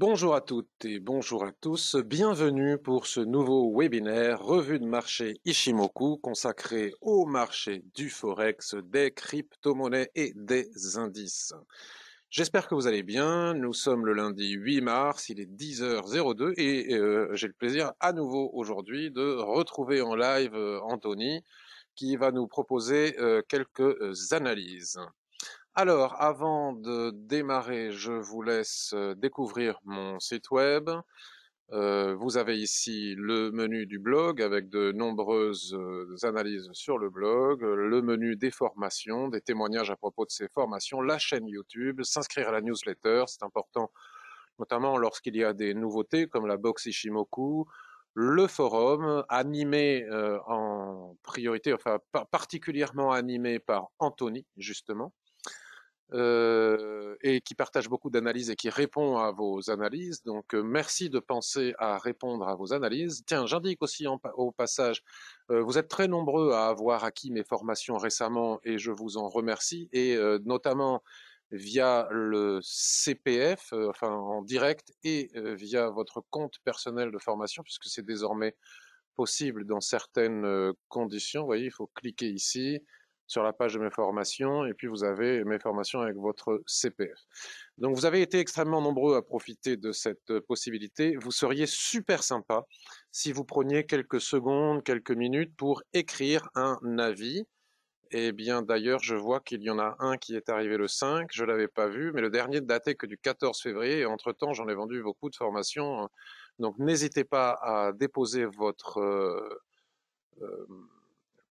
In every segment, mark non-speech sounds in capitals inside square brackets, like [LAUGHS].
Bonjour à toutes et bonjour à tous. Bienvenue pour ce nouveau webinaire Revue de marché Ishimoku consacré au marché du Forex, des crypto-monnaies et des indices. J'espère que vous allez bien. Nous sommes le lundi 8 mars, il est 10h02 et euh, j'ai le plaisir à nouveau aujourd'hui de retrouver en live euh, Anthony qui va nous proposer euh, quelques analyses. Alors, avant de démarrer, je vous laisse découvrir mon site web. Vous avez ici le menu du blog avec de nombreuses analyses sur le blog, le menu des formations, des témoignages à propos de ces formations, la chaîne YouTube, s'inscrire à la newsletter, c'est important notamment lorsqu'il y a des nouveautés comme la box Ishimoku, le forum animé en priorité, enfin particulièrement animé par Anthony justement, euh, et qui partage beaucoup d'analyses et qui répond à vos analyses. Donc, euh, merci de penser à répondre à vos analyses. Tiens, j'indique aussi au passage, euh, vous êtes très nombreux à avoir acquis mes formations récemment et je vous en remercie, et notamment via le CPF, enfin en direct, et via votre compte personnel de formation, puisque c'est désormais possible dans certaines conditions. Vous voyez, il faut cliquer ici sur la page de mes formations et puis vous avez mes formations avec votre CPF. Donc vous avez été extrêmement nombreux à profiter de cette possibilité. Vous seriez super sympa si vous preniez quelques secondes, quelques minutes pour écrire un avis. Eh bien d'ailleurs, je vois qu'il y en a un qui est arrivé le 5, je ne l'avais pas vu, mais le dernier datait que du 14 février et entre-temps j'en ai vendu beaucoup de formations. Donc n'hésitez pas à déposer votre... Euh, euh,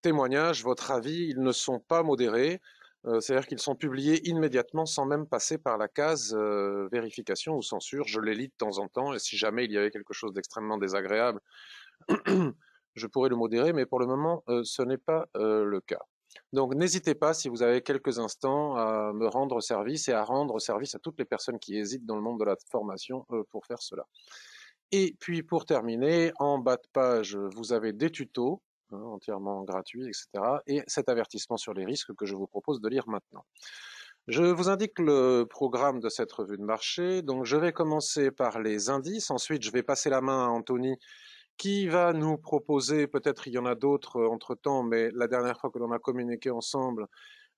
témoignages, votre avis, ils ne sont pas modérés. Euh, c'est-à-dire qu'ils sont publiés immédiatement sans même passer par la case euh, vérification ou censure. Je les lis de temps en temps et si jamais il y avait quelque chose d'extrêmement désagréable, [CLEARS THROAT] je pourrais le modérer, mais pour le moment, euh, ce n'est pas le cas. Donc n'hésitez pas, si vous avez quelques instants, à me rendre service et à rendre service à toutes les personnes qui hésitent dans le monde de la formation pour faire cela. Et puis pour terminer, en bas de page, vous avez des tutos Hein, entièrement gratuit, etc. Et cet avertissement sur les risques que je vous propose de lire maintenant. Je vous indique le programme de cette revue de marché. Donc, je vais commencer par les indices. Ensuite, je vais passer la main à Anthony qui va nous proposer, peut-être il y en a d'autres euh, entre-temps, mais la dernière fois que l'on a communiqué ensemble,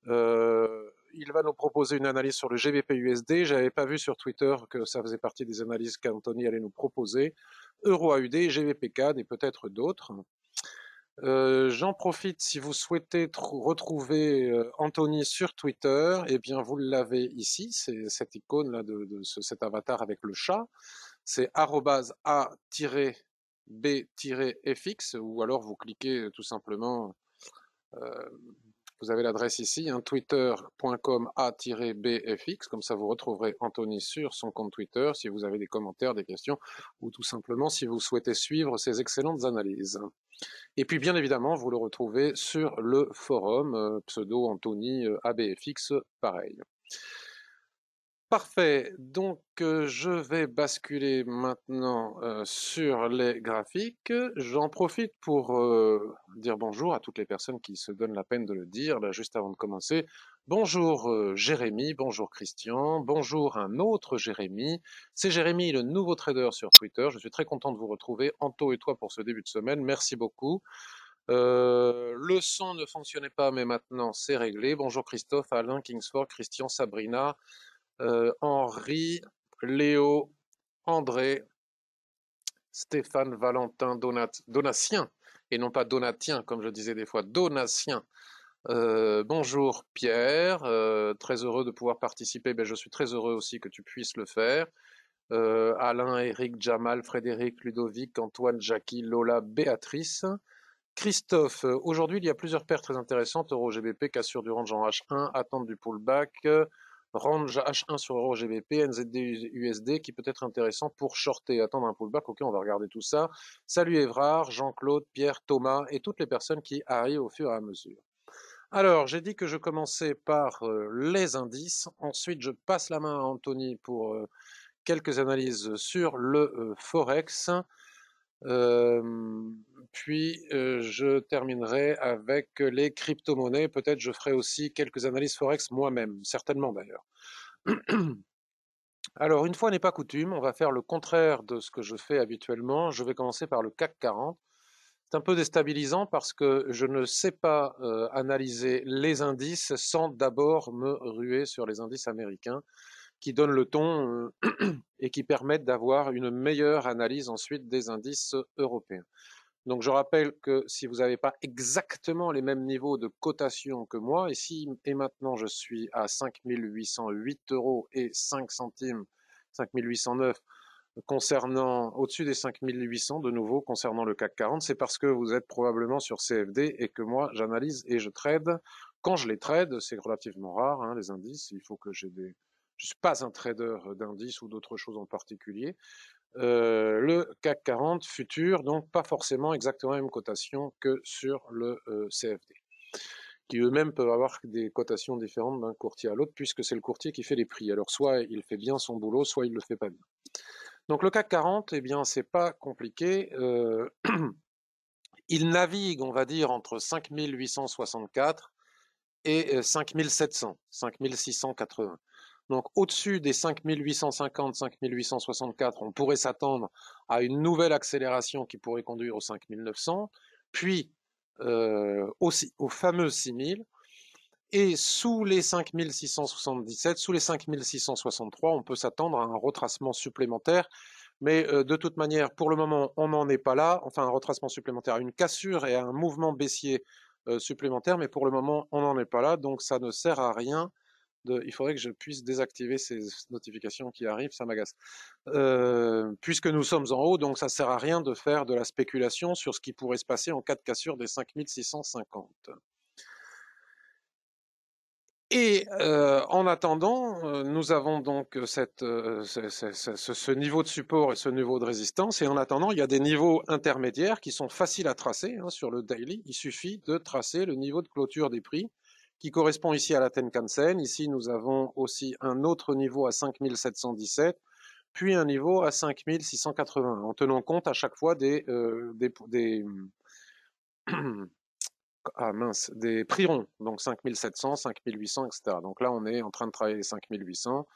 euh, il va nous proposer une analyse sur le GBP USD. J'avais pas vu sur Twitter que ça faisait partie des analyses qu'Anthony allait nous proposer. Euro AUD, GBP CAD et peut-être d'autres. Euh, j'en profite si vous souhaitez retrouver euh, Anthony sur Twitter, eh bien vous l'avez ici, c'est cette icône là de, cet avatar avec le chat. C'est a-b-fx ou alors vous cliquez tout simplement. Euh, vous avez l'adresse ici, hein, twitter.com a-bfx, comme ça vous retrouverez Anthony sur son compte Twitter si vous avez des commentaires, des questions, ou tout simplement si vous souhaitez suivre ses excellentes analyses. Et puis bien évidemment, vous le retrouvez sur le forum euh, pseudo Anthony euh, ABFX, pareil. Parfait, donc euh, je vais basculer maintenant sur les graphiques. J'en profite pour dire bonjour à toutes les personnes qui se donnent la peine de le dire, là juste avant de commencer. Bonjour euh, Jérémy, bonjour Christian, bonjour un autre Jérémy. C'est Jérémy, le nouveau trader sur Twitter. Je suis très content de vous retrouver, Anto et toi, pour ce début de semaine. Merci beaucoup. Euh, le son ne fonctionnait pas, mais maintenant c'est réglé. Bonjour Christophe, Alain, Kingsford, Christian, Sabrina, euh, Henri, Léo, André, Stéphane, Valentin, Donat, Donatien, et non pas Donatien, comme je disais des fois, Donatien. Euh, bonjour Pierre, euh, très heureux de pouvoir participer. Ben, je suis très heureux aussi que tu puisses le faire. Alain, Eric, Jamal, Frédéric, Ludovic, Antoine, Jackie, Lola, Béatrice. Christophe, aujourd'hui il y a plusieurs paires très intéressantes. Euro GBP, cassure du range en H1, attente du pullback, range H1 sur Euro GBP, NZD USD qui peut être intéressant pour shorter, attendre un pullback. Ok, on va regarder tout ça. Salut Évrard, Jean-Claude, Pierre, Thomas et toutes les personnes qui arrivent au fur et à mesure. Alors, j'ai dit que je commençais par euh, les indices. Ensuite, je passe la main à Anthony pour euh, quelques analyses sur le euh, Forex. Puis, je terminerai avec les crypto-monnaies. Peut-être je ferai aussi quelques analyses Forex moi-même, certainement d'ailleurs. [CLEARS THROAT] Alors, une fois n'est pas coutume, on va faire le contraire de ce que je fais habituellement. Je vais commencer par le CAC 40. C'est un peu déstabilisant parce que je ne sais pas analyser les indices sans d'abord me ruer sur les indices américains qui donnent le ton euh, [CLEARS THROAT] et qui permettent d'avoir une meilleure analyse ensuite des indices européens. Donc je rappelle que si vous n'avez pas exactement les mêmes niveaux de cotation que moi, ici et maintenant je suis à 5808 euros et 5 centimes, 5809 concernant au-dessus des 5800 de nouveau concernant le CAC 40, c'est parce que vous êtes probablement sur CFD et que moi j'analyse et je trade. Quand je les trade, c'est relativement rare hein, les indices. Il faut que j'ai des, je suis pas un trader d'indices ou d'autres choses en particulier. Le CAC 40 futur, donc pas forcément exactement la même cotation que sur le CFD, qui eux-mêmes peuvent avoir des cotations différentes d'un courtier à l'autre, puisque c'est le courtier qui fait les prix. Alors soit il fait bien son boulot, soit il le fait pas bien. Donc le CAC 40, eh bien c'est pas compliqué. [CLEARS THROAT] Il navigue, on va dire, entre 5864 et 5700, 5680. Donc au-dessus des 5850, 5864, on pourrait s'attendre à une nouvelle accélération qui pourrait conduire aux 5900, puis euh, aussi aux fameux 6000. Et sous les 5677, sous les 5663, on peut s'attendre à un retracement supplémentaire. Mais euh, de toute manière, pour le moment, on n'en est pas là. Enfin, un retracement supplémentaire, une cassure et un mouvement baissier euh, supplémentaire. Mais pour le moment, on n'en est pas là. Donc, ça ne sert à rien il faudrait que je puisse désactiver ces notifications qui arrivent, ça m'agace. Euh, puisque nous sommes en haut, donc ça sert à rien de faire de la spéculation sur ce qui pourrait se passer en cas de cassure des 5650. Et euh, en attendant, euh, nous avons donc ce, niveau de support et ce niveau de résistance. Et en attendant, il y a des niveaux intermédiaires qui sont faciles à tracer hein, sur le daily. Il suffit de tracer le niveau de clôture des prix qui correspond ici à la Tenkan-sen. Ici, nous avons aussi un autre niveau à 5717, puis un niveau à 5680, en tenant compte à chaque fois des, euh, [CLEARS THROAT] ah prix ronds, donc 5700, 5800, etc. Donc là, on est en train de travailler les 5800.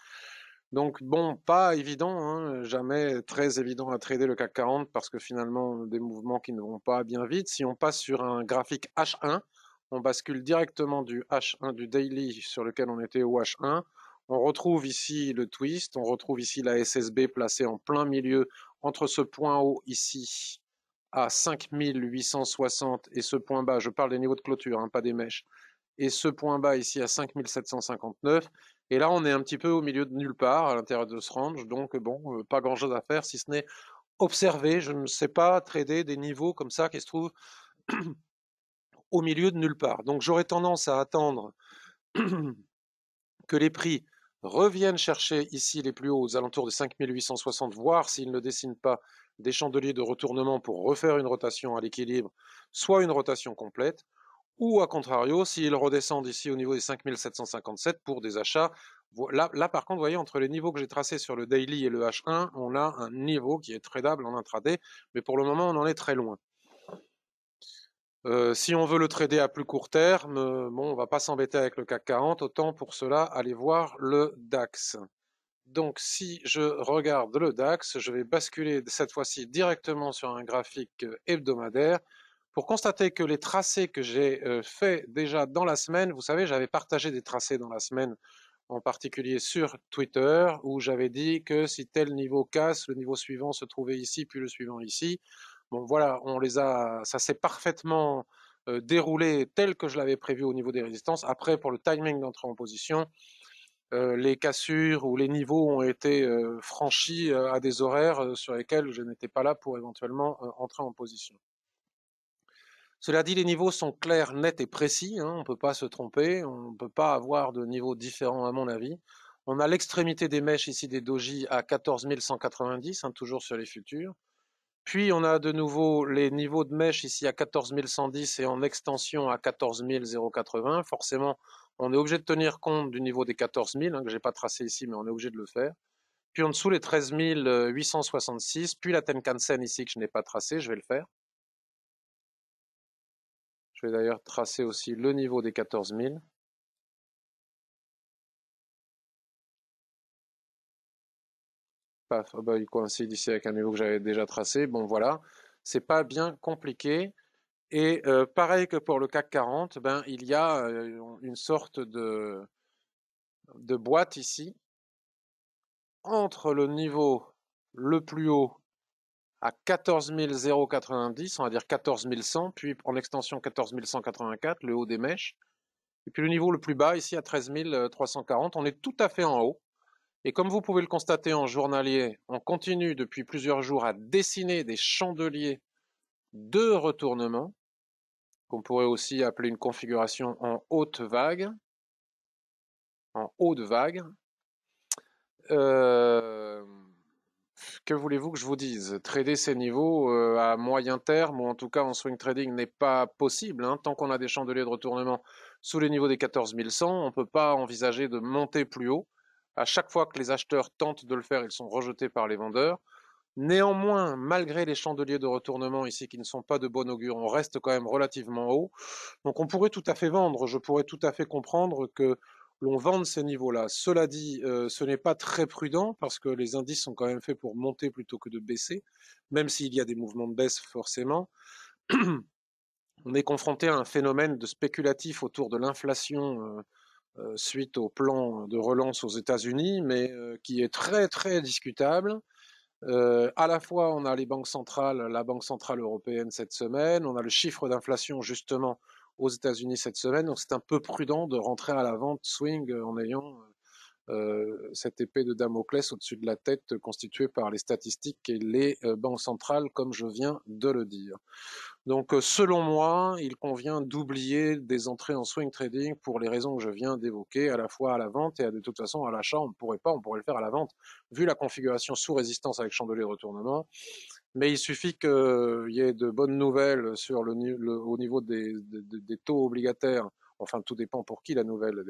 Donc bon, pas évident, hein, jamais très évident à trader le CAC 40 parce que finalement, des mouvements qui ne vont pas bien vite. Si on passe sur un graphique H1, on bascule directement du H1 du daily sur lequel on était au H1. On retrouve ici le twist, on retrouve ici la SSB placée en plein milieu entre ce point haut ici à 5860 et ce point bas, je parle des niveaux de clôture, hein, pas des mèches, et ce point bas ici à 5759. Et là, on est un petit peu au milieu de nulle part à l'intérieur de ce range, donc bon, euh, pas grand chose à faire si ce n'est observer. Je ne sais pas trader des niveaux comme ça qui se trouvent au milieu de nulle part. Donc j'aurais tendance à attendre [CLEARS THROAT] que les prix reviennent chercher ici les plus hauts aux alentours de 5860, voir s'ils ne dessinent pas des chandeliers de retournement pour refaire une rotation à l'équilibre, soit une rotation complète, ou à contrario, s'ils redescendent ici au niveau des 5757 pour des achats. Là, là par contre, vous voyez, entre les niveaux que j'ai tracés sur le daily et le H1, on a un niveau qui est tradable en intraday, mais pour le moment, on en est très loin. Euh, si on veut le trader à plus court terme, euh, bon, on va pas s'embêter avec le CAC 40, autant pour cela aller voir le DAX. Donc si je regarde le DAX, je vais basculer cette fois-ci directement sur un graphique euh, hebdomadaire pour constater que les tracés que j'ai fait déjà dans la semaine, vous savez, j'avais partagé des tracés dans la semaine, en particulier sur Twitter, où j'avais dit que si tel niveau casse, le niveau suivant se trouvait ici, puis le suivant ici. Bon, voilà, on les a, ça s'est parfaitement euh, déroulé tel que je l'avais prévu au niveau des résistances. Après, pour le timing d'entrée en position, euh, les cassures ou les niveaux ont été euh, franchis à des horaires sur lesquels je n'étais pas là pour éventuellement entrer en position. Cela dit, les niveaux sont clairs, nets et précis. Hein, on ne peut pas se tromper. On ne peut pas avoir de niveaux différents à mon avis. On a l'extrémité des mèches ici des doji à 14 190, hein, toujours sur les futurs. Puis on a de nouveau les niveaux de mèche ici à 14 110 et en extension à 14 080. Forcément, on est obligé de tenir compte du niveau des 14 000, hein, que je n'ai pas tracé ici, mais on est obligé de le faire. Puis en dessous, les 13 866, puis la Tenkan-sen ici que je n'ai pas tracé, je vais le faire. Je vais d'ailleurs tracer aussi le niveau des 14 bah, il coïncide ici avec un niveau que j'avais déjà tracé. Bon, voilà, c'est pas bien compliqué. Et euh, pareil que pour le CAC 40, ben, il y a euh, une sorte de, de boîte ici entre le niveau le plus haut à 14 090, on va dire 14 100, puis en extension 14 184, le haut des mèches, et puis le niveau le plus bas ici à 13 340, on est tout à fait en haut. Et comme vous pouvez le constater en journalier, on continue depuis plusieurs jours à dessiner des chandeliers de retournement, qu'on pourrait aussi appeler une configuration en haute vague, en haute vague. Euh, que voulez-vous que je vous dise? Trader ces niveaux euh, à moyen terme, ou en tout cas en swing trading, n'est pas possible. Hein. Tant qu'on a des chandeliers de retournement sous les niveaux des 14 100, on ne peut pas envisager de monter plus haut. À chaque fois que les acheteurs tentent de le faire, ils sont rejetés par les vendeurs. Néanmoins, malgré les chandeliers de retournement ici qui ne sont pas de bon augure, on reste quand même relativement haut. Donc on pourrait tout à fait vendre. Je pourrais tout à fait comprendre que l'on vende ces niveaux-là. Cela dit, euh, ce n'est pas très prudent parce que les indices sont quand même faits pour monter plutôt que de baisser, même s'il y a des mouvements de baisse forcément. [CLEARS THROAT] on est confronté à un phénomène de spéculatif autour de l'inflation. Euh, suite au plan de relance aux États-Unis, mais euh, qui est très très discutable. Euh, à la fois, on a les banques centrales, la Banque centrale européenne cette semaine, on a le chiffre d'inflation justement aux États-Unis cette semaine, donc c'est un peu prudent de rentrer à la vente swing en ayant cette épée de Damoclès au-dessus de la tête constituée par les statistiques et les banques centrales, comme je viens de le dire. Donc, euh, selon moi, il convient d'oublier des entrées en swing trading pour les raisons que je viens d'évoquer, à la fois à la vente et à, de toute façon à l'achat. On ne pourrait pas, on pourrait le faire à la vente, vu la configuration sous résistance avec chandelier de retournement. Mais il suffit qu'il y ait de bonnes nouvelles sur le, au niveau des, taux obligataires. Enfin, tout dépend pour qui la nouvelle.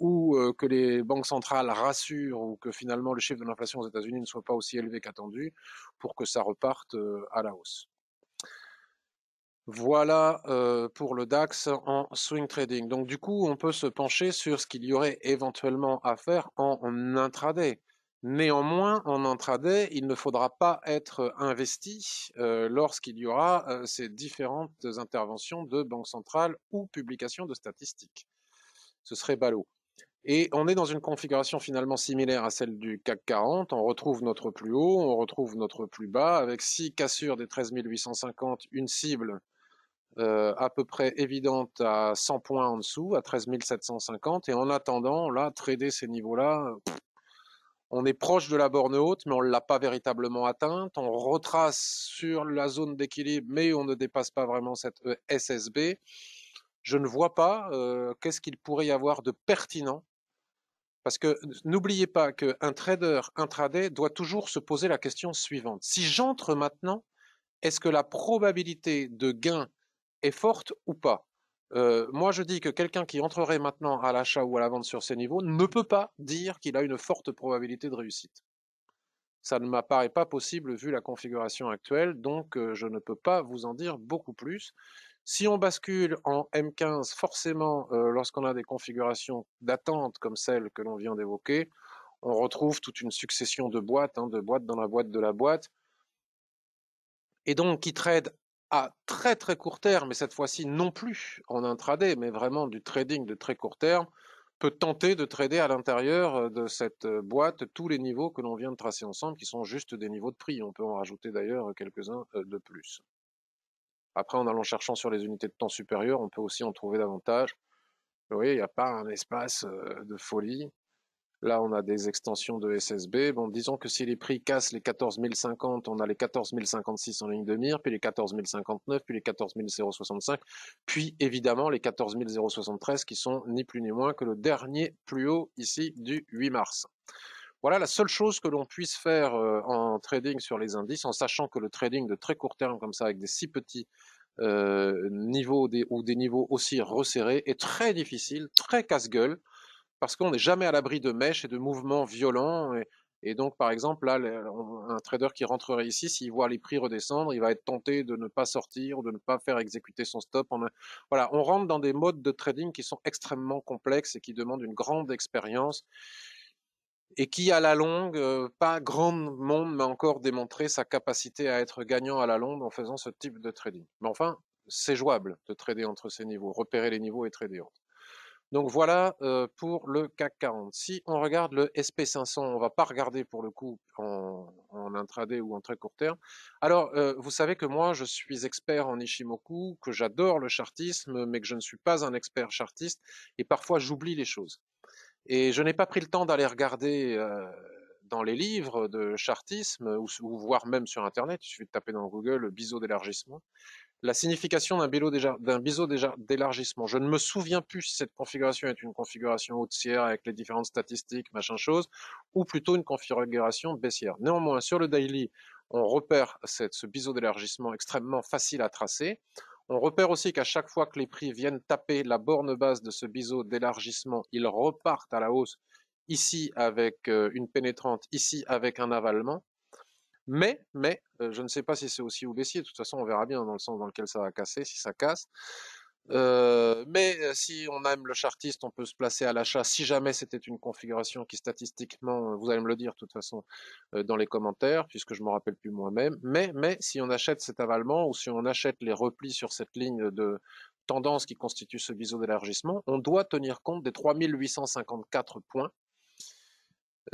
Ou euh, que les banques centrales rassurent, ou que finalement le chiffre de l'inflation aux États-Unis ne soit pas aussi élevé qu'attendu, pour que ça reparte euh, à la hausse. Voilà euh, pour le DAX en swing trading. Donc du coup, on peut se pencher sur ce qu'il y aurait éventuellement à faire en, intraday. Néanmoins, en intraday, il ne faudra pas être investi lorsqu'il y aura ces différentes interventions de banque centrale ou publication de statistiques. Ce serait ballot. Et on est dans une configuration finalement similaire à celle du CAC 40. On retrouve notre plus haut, on retrouve notre plus bas, avec six cassures des 13 850, une cible euh, à peu près évidente à 100 points en dessous, à 13 750. Et en attendant, là, trader ces niveaux-là, on est proche de la borne haute, mais on ne l'a pas véritablement atteinte. On retrace sur la zone d'équilibre, mais on ne dépasse pas vraiment cette e SSB. Je ne vois pas euh, qu'est-ce qu'il pourrait y avoir de pertinent. Parce que n'oubliez pas qu'un trader intraday doit toujours se poser la question suivante. Si j'entre maintenant, est-ce que la probabilité de gain est forte ou pas? Euh, moi, je dis que quelqu'un qui entrerait maintenant à l'achat ou à la vente sur ces niveaux ne peut pas dire qu'il a une forte probabilité de réussite. Ça ne m'apparaît pas possible vu la configuration actuelle, donc euh, je ne peux pas vous en dire beaucoup plus. Si on bascule en M15, forcément, euh, lorsqu'on a des configurations d'attente comme celle que l'on vient d'évoquer, on retrouve toute une succession de boîtes, hein, de boîtes dans la boîte de la boîte, et donc qui trade à très très court terme, mais cette fois-ci non plus en intraday, mais vraiment du trading de très court terme, peut tenter de trader à l'intérieur euh, de cette euh, boîte tous les niveaux que l'on vient de tracer ensemble, qui sont juste des niveaux de prix. On peut en rajouter d'ailleurs quelques-uns de plus. Après, en allant cherchant sur les unités de temps supérieures, on peut aussi en trouver davantage. Vous voyez, il n'y a pas un espace de folie. Là, on a des extensions de SSB. Bon, disons que si les prix cassent les 14 050, on a les 14 056 en ligne de mire, puis les 14 059, puis les 14 065, puis évidemment les 14 073 qui sont ni plus ni moins que le dernier plus haut ici du 8 mars. Voilà la seule chose que l'on puisse faire en trading sur les indices, en sachant que le trading de très court terme comme ça, avec des si petits niveaux ou des niveaux aussi resserrés, est très difficile, très casse-gueule parce qu'on n'est jamais à l'abri de mèches et de mouvements violents. Et, donc, par exemple, là, un trader qui rentrerait ici, s'il voit les prix redescendre, il va être tenté de ne pas sortir, de ne pas faire exécuter son stop. voilà, on rentre dans des modes de trading qui sont extrêmement complexes et qui demandent une grande expérience. Et qui, à la longue, euh, pas grand monde m'a encore démontré sa capacité à être gagnant à la longue en faisant ce type de trading. Mais enfin, c'est jouable de trader entre ces niveaux, repérer les niveaux et trader entre. Donc voilà euh, pour le CAC 40. Si on regarde le SP500, on va pas regarder pour le coup en, intraday ou en très court terme. Alors, euh, vous savez que moi, je suis expert en Ishimoku, que j'adore le chartisme, mais que je ne suis pas un expert chartiste, et parfois j'oublie les choses. Et je n'ai pas pris le temps d'aller regarder euh, dans les livres de chartisme, ou, ou, voire même sur Internet, il suffit de taper dans Google biseau d'élargissement la signification d'un biseau d'élargissement. Je ne me souviens plus si cette configuration est une configuration haussière avec les différentes statistiques, machin chose, ou plutôt une configuration baissière. Néanmoins, sur le daily, on repère ce biseau d'élargissement extrêmement facile à tracer. On repère aussi qu'à chaque fois que les prix viennent taper la borne basse de ce biseau d'élargissement, ils repartent à la hausse, ici avec euh, une pénétrante, ici avec un avalement. Mais, mais, je ne sais pas si c'est aussi ou baissier. De toute façon, on verra bien dans le sens dans lequel ça va casser, si ça casse. Mais si on aime le chartiste, on peut se placer à l'achat si jamais c'était une configuration qui statistiquement, vous allez me le dire de toute façon dans les commentaires, puisque je me rappelle plus moi-même. Mais, mais si on achète cet avalement ou si on achète les replis sur cette ligne de tendance qui constitue ce biseau d'élargissement, on doit tenir compte des 3854 points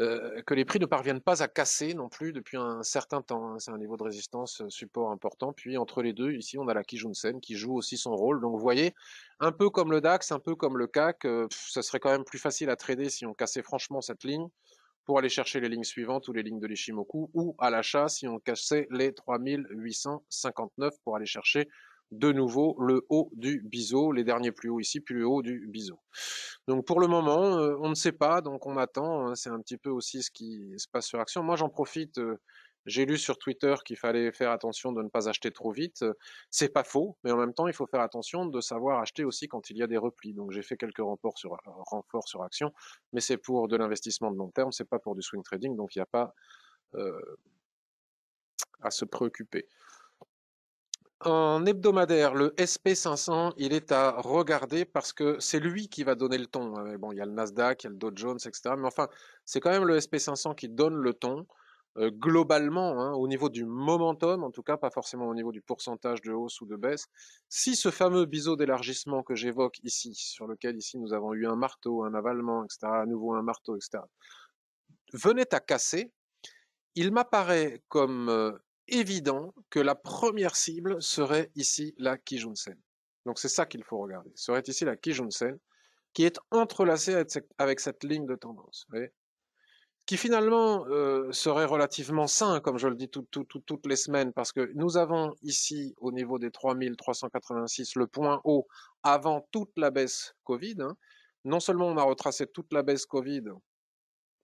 euh, que les prix ne parviennent pas à casser non plus depuis un certain temps. Hein. C'est un niveau de résistance euh, support important. Puis entre les deux, ici, on a la Kijun-sen qui joue aussi son rôle. Donc vous voyez, un peu comme le DAX, un peu comme le CAC, euh, ça serait quand même plus facile à trader si on cassait franchement cette ligne pour aller chercher les lignes suivantes ou les lignes de l'Ishimoku, ou à l'achat si on cassait les 3859 pour aller chercher de nouveau le haut du biseau, les derniers plus hauts ici, puis le haut du biseau. Donc pour le moment, euh, on ne sait pas, donc on attend, hein, c'est un petit peu aussi ce qui se passe sur Action. Moi j'en profite, euh, j'ai lu sur Twitter qu'il fallait faire attention de ne pas acheter trop vite. C'est pas faux, mais en même temps, il faut faire attention de savoir acheter aussi quand il y a des replis. Donc j'ai fait quelques renforts sur, Action, mais c'est pour de l'investissement de long terme, c'est pas pour du swing trading, donc il n'y a pas euh, à se préoccuper en hebdomadaire, le SP500, il est à regarder parce que c'est lui qui va donner le ton. Hein. Bon, il y a le Nasdaq, il y a le Dow Jones, etc. Mais enfin, c'est quand même le SP500 qui donne le ton. Euh, globalement, hein, au niveau du momentum, en tout cas pas forcément au niveau du pourcentage de hausse ou de baisse, si ce fameux biseau d'élargissement que j'évoque ici, sur lequel ici nous avons eu un marteau, un avalement, etc., à nouveau un marteau, etc., venait à casser, il m'apparaît comme euh, évident que la première cible serait ici la Kijun-sen. Donc c'est ça qu'il faut regarder. Serait ici la Kijun-sen qui est entrelacée avec cette, ligne de tendance. qui finalement euh, serait relativement sain, comme je le dis toutes les semaines, parce que nous avons ici, au niveau des 3386, le point haut avant toute la baisse Covid. Hein. Non seulement on a retracé toute la baisse Covid,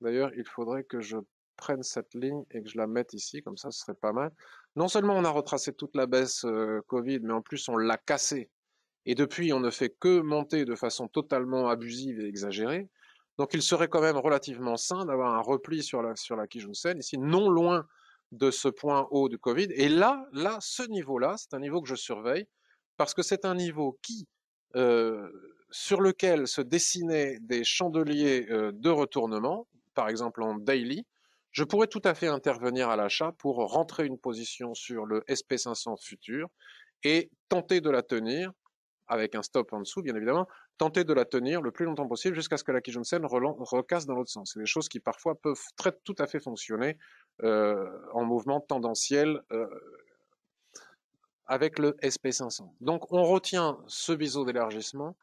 d'ailleurs il faudrait que je prenne cette ligne et que je la mette ici, comme ça ce serait pas mal. Non seulement on a retracé toute la baisse euh, Covid, mais en plus on l'a cassé. Et depuis, on ne fait que monter de façon totalement abusive et exagérée. Donc il serait quand même relativement sain d'avoir un repli sur la, sur la Kijun-sen, ici, non loin de ce point haut du Covid. Et là, là, ce niveau-là, c'est un niveau que je surveille, parce que c'est un niveau qui, euh, sur lequel se dessinaient des chandeliers euh, de retournement, par exemple en daily, je pourrais tout à fait intervenir à l'achat pour rentrer une position sur le SP500 futur et tenter de la tenir, avec un stop en dessous bien évidemment, tenter de la tenir le plus longtemps possible jusqu'à ce que la Kijun-sen recasse dans l'autre sens. C'est des choses qui parfois peuvent très, tout à fait fonctionner euh, en mouvement tendanciel euh, avec le SP500. Donc on retient ce biseau d'élargissement,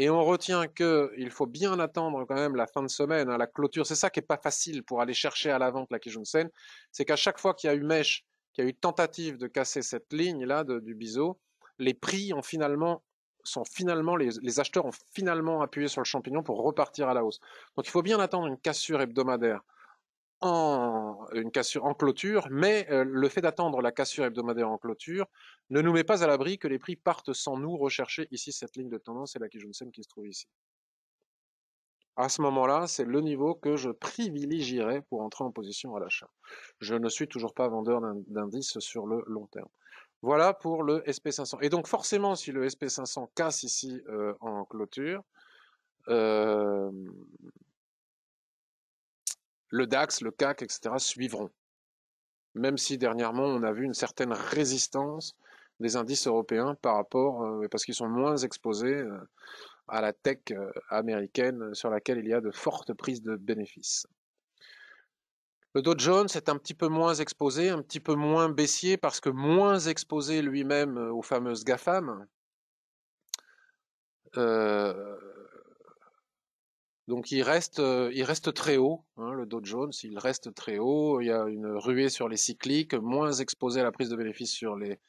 et on retient qu'il faut bien attendre quand même la fin de semaine, hein, la clôture. C'est ça qui n'est pas facile pour aller chercher à la vente la Kijun-sen. C'est qu'à chaque fois qu'il y a eu mèche, qu'il y a eu tentative de casser cette ligne-là du biseau, les prix ont finalement les, acheteurs ont finalement appuyé sur le champignon pour repartir à la hausse. Donc il faut bien attendre une cassure hebdomadaire en une cassure en clôture, mais euh, le fait d'attendre la cassure hebdomadaire en clôture ne nous met pas à l'abri que les prix partent sans nous rechercher ici cette ligne de tendance et la Kijun-sen qui se trouve ici. À ce moment-là, c'est le niveau que je privilégierais pour entrer en position à l'achat. Je ne suis toujours pas vendeur d'indices sur le long terme. Voilà pour le SP500. Et donc forcément, si le SP500 casse ici euh, en clôture, euh, le DAX, le CAC, etc. suivront. Même si dernièrement on a vu une certaine résistance des indices européens par rapport, euh, parce qu'ils sont moins exposés euh, à la tech euh, américaine sur laquelle il y a de fortes prises de bénéfices. Le Dow Jones est un petit peu moins exposé, un petit peu moins baissier parce que moins exposé lui-même aux fameuses GAFAM. Donc il reste, il reste très haut, hein, le Dow Jones, il reste très haut. Il y a une ruée sur les cycliques, moins exposé à la prise de bénéfices sur les,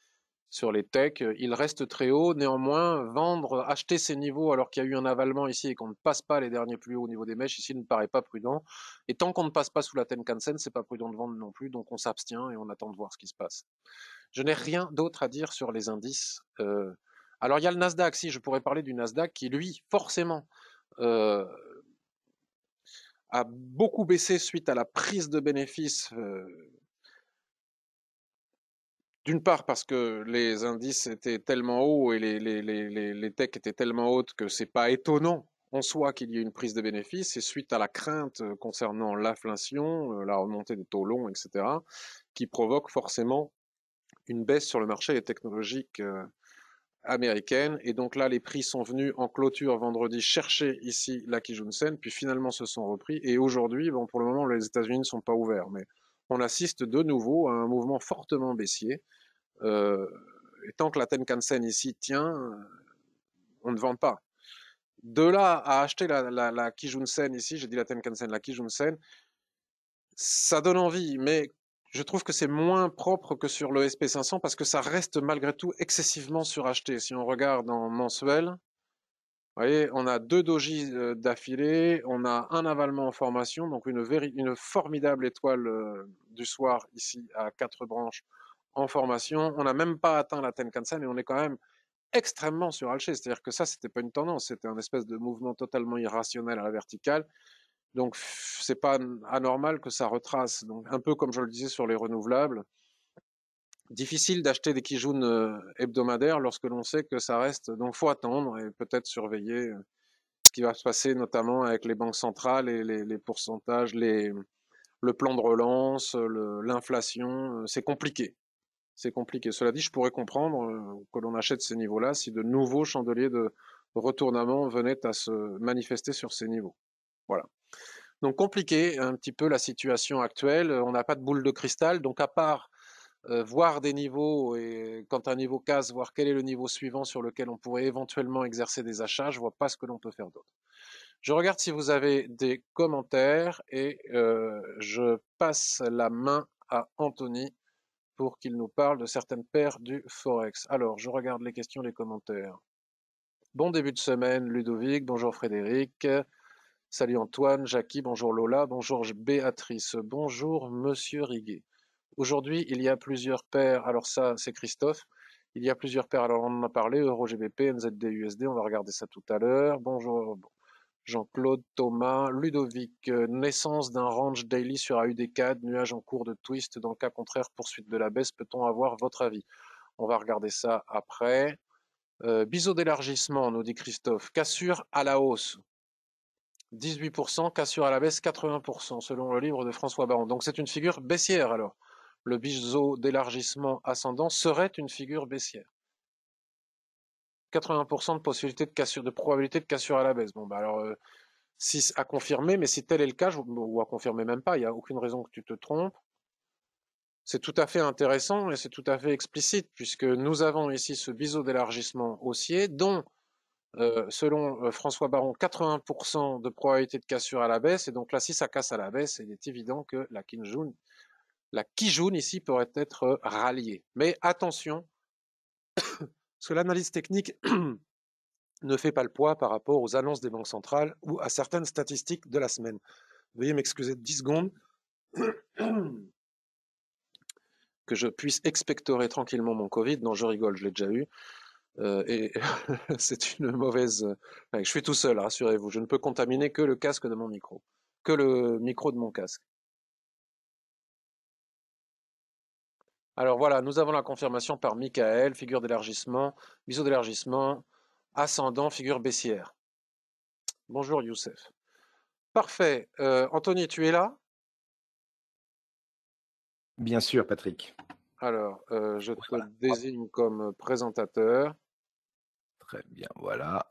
sur techs, il reste très haut. Néanmoins, vendre, acheter ces niveaux alors qu'il y a eu un avalement ici et qu'on ne passe pas les derniers plus hauts au niveau des mèches, ici ne paraît pas prudent. Et tant qu'on ne passe pas sous la Tenkan-sen, c'est pas prudent de vendre non plus, donc on s'abstient et on attend de voir ce qui se passe. Je n'ai rien d'autre à dire sur les indices. Euh, alors il y a le Nasdaq, si je pourrais parler du Nasdaq qui lui, forcément, euh, a beaucoup baissé suite à la prise de bénéfices d'une part parce que les indices étaient tellement hauts et les, les, techs étaient tellement hautes que c'est pas étonnant en soi qu'il y ait une prise de bénéfices et suite à la crainte concernant l'inflation, la remontée des taux longs, etc., qui provoque forcément une baisse sur le marché technologique euh, américaine. Et donc là, les prix sont venus en clôture vendredi chercher ici la Kijun-sen, puis finalement se sont repris. Et aujourd'hui, bon, pour le moment, les États-Unis ne sont pas ouverts, mais on assiste de nouveau à un mouvement fortement baissier. Euh, et tant que la Tenkan-sen ici tient, euh, on ne vend pas. De là à acheter la, la, Kijun-sen ici, j'ai dit la Tenkan-sen, la Kijun-sen, ça donne envie, mais je trouve que c'est moins propre que sur le SP500 parce que ça reste malgré tout excessivement suracheté. Si on regarde en mensuel, vous voyez, on a deux dojis euh, d'affilée, on a un avalement en formation, donc une, formidable étoile euh, du soir ici à quatre branches en formation. On n'a même pas atteint la Tenkan-sen et on est quand même extrêmement suralché. C'est-à-dire que ça, c'était pas une tendance, c'était un espèce de mouvement totalement irrationnel à la verticale. Donc, c'est pas anormal que ça retrace. Donc, un peu comme je le disais sur les renouvelables, difficile d'acheter des Kijun euh, hebdomadaires lorsque l'on sait que ça reste. Donc, faut attendre et peut-être surveiller euh, ce qui va se passer, notamment avec les banques centrales et les, pourcentages, les, le plan de relance, l'inflation. Euh, c'est compliqué. C'est compliqué. Cela dit, je pourrais comprendre que l'on achète ces niveaux-là si de nouveaux chandeliers de retournement venaient à se manifester sur ces niveaux. Voilà. Donc compliqué un petit peu la situation actuelle. On n'a pas de boule de cristal, donc à part euh, voir des niveaux et quand un niveau casse, voir quel est le niveau suivant sur lequel on pourrait éventuellement exercer des achats, je vois pas ce que l'on peut faire d'autre. Je regarde si vous avez des commentaires et euh, je passe la main à Anthony pour qu'il nous parle de certaines paires du Forex. Alors, je regarde les questions, les commentaires. Bon début de semaine, Ludovic. Bonjour Frédéric. Salut Antoine, Jackie. Bonjour Lola. Bonjour Béatrice. Bonjour Monsieur Riguet. Aujourd'hui, il y a plusieurs paires. Alors ça, c'est Christophe. Il y a plusieurs paires. Alors on en a parlé, Euro GBP, NZD, USD. On va regarder ça tout à l'heure. Bonjour Jean-Claude, Thomas, Ludovic. Euh, naissance d'un range daily sur AUD4, nuage en cours de twist. Dans le cas contraire, poursuite de la baisse. Peut-on avoir votre avis? On va regarder ça après. Euh, biseau d'élargissement, nous dit Christophe. Cassure à la hausse. 18%, cassure à la baisse 80%, selon le livre de François Baron. Donc c'est une figure baissière alors le biseau d'élargissement ascendant serait une figure baissière. 80% de possibilité de cassure, de probabilité de cassure à la baisse. Bon, bah alors, euh, si, à confirmer, mais si tel est le cas, ou à confirmer même pas, il n'y a aucune raison que tu te trompes. C'est tout à fait intéressant et c'est tout à fait explicite, puisque nous avons ici ce biseau d'élargissement haussier, dont, selon François Baron, 80% de probabilité de cassure à la baisse, et donc là, si ça casse à la baisse, il est évident que la Kinjun la Kijun ici pourrait être ralliée. Mais attention, [COUGHS] parce que l'analyse technique [COUGHS] ne fait pas le poids par rapport aux annonces des banques centrales ou à certaines statistiques de la semaine. Veuillez m'excuser de 10 secondes [COUGHS] que je puisse expectorer tranquillement mon Covid. Non, je rigole, je l'ai déjà eu. Euh, et [LAUGHS] c'est une mauvaise... je suis tout seul, rassurez-vous. Je ne peux contaminer que le casque de mon micro, que le micro de mon casque. Alors voilà, nous avons la confirmation par Michael, figure d'élargissement, biseau d'élargissement, ascendant, figure baissière. Bonjour Youssef. Parfait. Euh, Anthony, tu es là? Bien sûr, Patrick. Alors, euh, je te désigne comme présentateur. Très bien, voilà.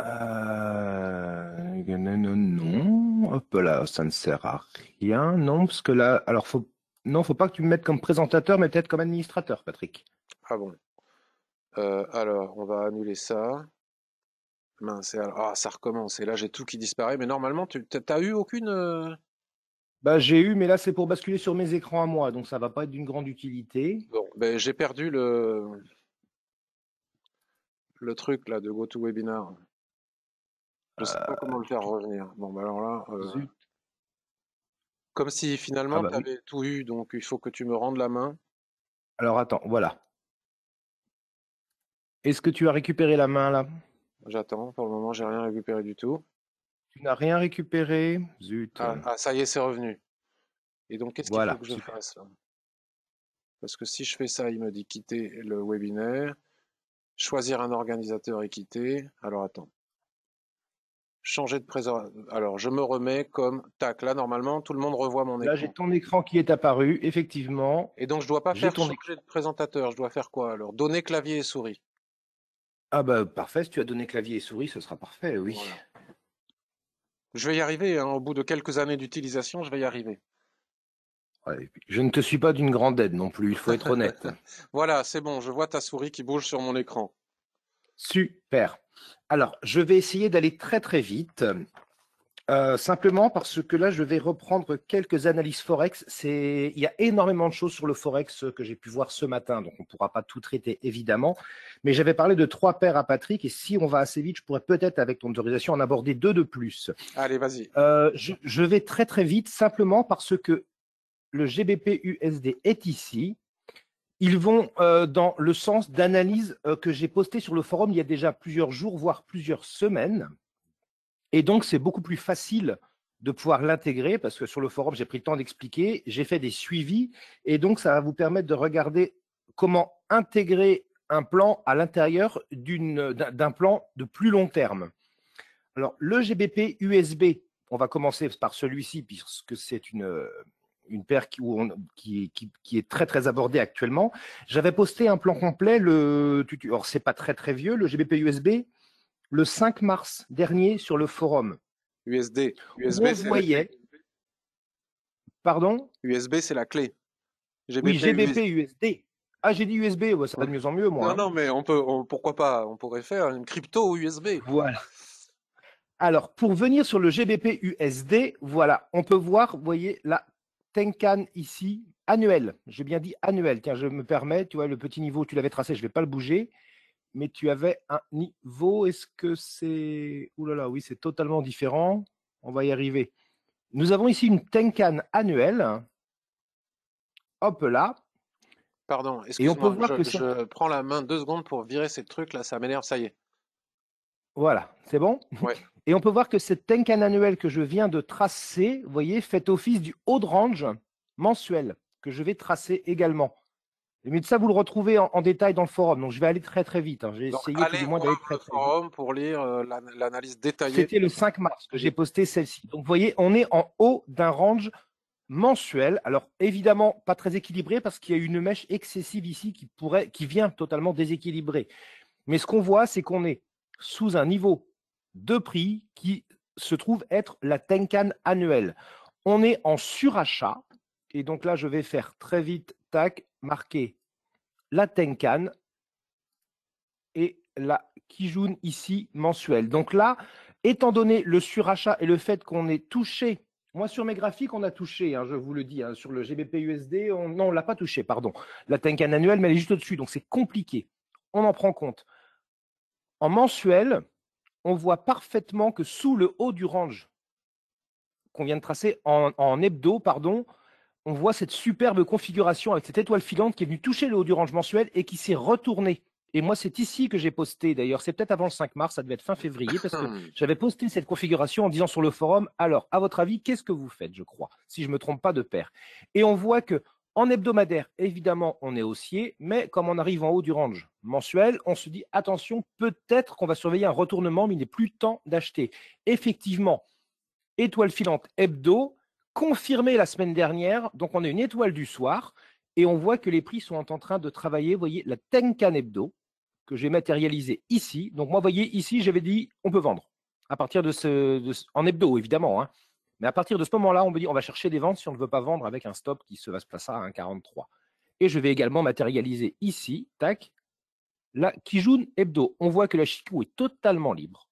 Euh, non, non, hop là, ça ne sert à rien. Non, parce que là, alors faut, non, faut pas que tu me mettes comme présentateur, mais peut-être comme administrateur, Patrick. Ah bon. Euh, alors, on va annuler ça. Mince, ah, ça recommence. Et là, j'ai tout qui disparaît. Mais normalement, tu n'as eu aucune. Euh bah, j'ai eu, mais là, c'est pour basculer sur mes écrans à moi, donc ça va pas être d'une grande utilité. Bon, ben, j'ai perdu le le truc là de GoToWebinar. Je sais pas comment le faire revenir. Bon, ben alors là, euh, comme si finalement ah bah tu avais tout eu, donc il faut que tu me rendes la main. Alors attends, voilà. Est-ce que tu as récupéré la main là? J'attends. Pour le moment, j'ai rien récupéré du tout. Tu n'as rien récupéré? Zut. Ah, ah, ça y est, c'est revenu. Et donc, qu'est-ce qu'il faut que je fasse là? Parce que si je fais ça, il me dit quitter le webinaire, choisir un organisateur quitter. Alors, attends. Changer de présent. Alors, je me remets comme tac. Là, normalement, tout le monde revoit mon écran. Là, j'ai ton écran qui est apparu, effectivement. Et donc, je dois pas faire changer de présentateur. Je dois faire quoi alors? Donner clavier et souris. Ah bah parfait, si tu as donné clavier et souris, ce sera parfait, oui. Je vais y arriver, hein. au bout de quelques années d'utilisation, je vais y arriver. Je ne te suis pas d'une grande aide non plus, il faut être honnête. [LAUGHS] voilà, c'est bon, je vois ta souris qui bouge sur mon écran. Super. Alors, je vais essayer d'aller très très vite. Euh, simplement parce que là, je vais reprendre quelques analyses Forex. Il y a énormément de choses sur le Forex que j'ai pu voir ce matin, donc on ne pourra pas tout traiter évidemment. Mais j'avais parlé de trois paires à Patrick, et si on va assez vite, je pourrais peut-être, avec ton autorisation, en aborder deux de plus. Allez, vas-y. Euh, je, vais très très vite, simplement parce que le GBP USD est ici. Ils vont euh, dans le sens d'analyse que j'ai posté sur le forum il y a déjà plusieurs jours, voire plusieurs semaines. Et donc, c'est beaucoup plus facile de pouvoir l'intégrer parce que sur le forum, j'ai pris le temps d'expliquer, j'ai fait des suivis et donc ça va vous permettre de regarder comment intégrer un plan à l'intérieur d'un plan de plus long terme. Alors, le GBP USB, on va commencer par celui-ci puisque c'est une, une paire qui, qui, qui, est très très abordée actuellement. J'avais posté un plan complet, le, alors c'est pas très très vieux, le GBP USB, le 5 mars dernier sur le forum. USD. USB, on voyait. Pardon? USB, c'est la clé. oui, GBP USD. Ah, j'ai dit USB, ça va de mieux en mieux, moi. Non, hein. non, mais on peut, pourquoi pas On pourrait faire une crypto USB. Voilà. Alors, pour venir sur le GBP USD, voilà, on peut voir, vous voyez, la Tenkan ici, annuel. J'ai bien dit annuel. Tiens, je me permets, tu vois, le petit niveau, tu l'avais tracé, je ne vais pas le bouger mais tu avais un niveau. Est-ce que c'est. Ouh là là, oui, c'est totalement différent. On va y arriver. Nous avons ici une Tenkan annuelle. Hop là. Pardon, Et on peut voir je, que je prends la main deux secondes pour virer ces trucs là, ça m'énerve, ça y est. Voilà, c'est bon? Ouais. Et on peut voir que cette Tenkan annuelle que je viens de tracer, vous voyez, fait office du haut de range mensuel que je vais tracer également. Mais ça, vous le retrouvez en, détail dans le forum. Donc, je vais aller très très vite. Hein. J'ai essayé plus ou moins d'aller très, très forum pour lire euh, l'analyse détaillée. C'était le 5 mars que j'ai posté celle-ci. Donc, vous voyez, on est en haut d'un range mensuel. Alors, évidemment, pas très équilibré parce qu'il y a une mèche excessive ici qui pourrait, qui vient totalement déséquilibrer. Mais ce qu'on voit, c'est qu'on est sous un niveau de prix qui se trouve être la Tenkan annuelle. On est en surachat. Et donc là, je vais faire très vite, tac, marqué la Tenkan et la Kijun ici mensuelle. Donc là, étant donné le surachat et le fait qu'on ait touché, moi sur mes graphiques, on a touché, hein, je vous le dis, hein, sur le GBP USD, on, non, on ne l'a pas touché, pardon. La Tenkan annuelle, mais elle est juste au-dessus, donc c'est compliqué. On en prend compte. En mensuel, on voit parfaitement que sous le haut du range qu'on vient de tracer en, en hebdo, pardon, on voit cette superbe configuration avec cette étoile filante qui est venue toucher le haut du range mensuel et qui s'est retournée. Et moi, c'est ici que j'ai posté, d'ailleurs, c'est peut-être avant le 5 mars, ça devait être fin février, parce que [COUGHS] j'avais posté cette configuration en disant sur le forum, alors, à votre avis, qu'est-ce que vous faites, je crois, si je ne me trompe pas de paire Et on voit que en hebdomadaire, évidemment, on est haussier, mais comme on arrive en haut du range mensuel, on se dit, attention, peut-être qu'on va surveiller un retournement, mais il n'est plus temps d'acheter. Effectivement, étoile filante hebdo, confirmé la semaine dernière. Donc, on a une étoile du soir et on voit que les prix sont en train de travailler. Vous voyez, la Tenkan Hebdo que j'ai matérialisé ici. Donc, moi, vous voyez, ici, j'avais dit on peut vendre à partir de ce, en hebdo, évidemment. Hein. Mais à partir de ce moment-là, on me dit on va chercher des ventes si on ne veut pas vendre avec un stop qui se va se placer à 1,43. Et je vais également matérialiser ici, tac, la Kijun Hebdo. On voit que la Chikou est totalement libre.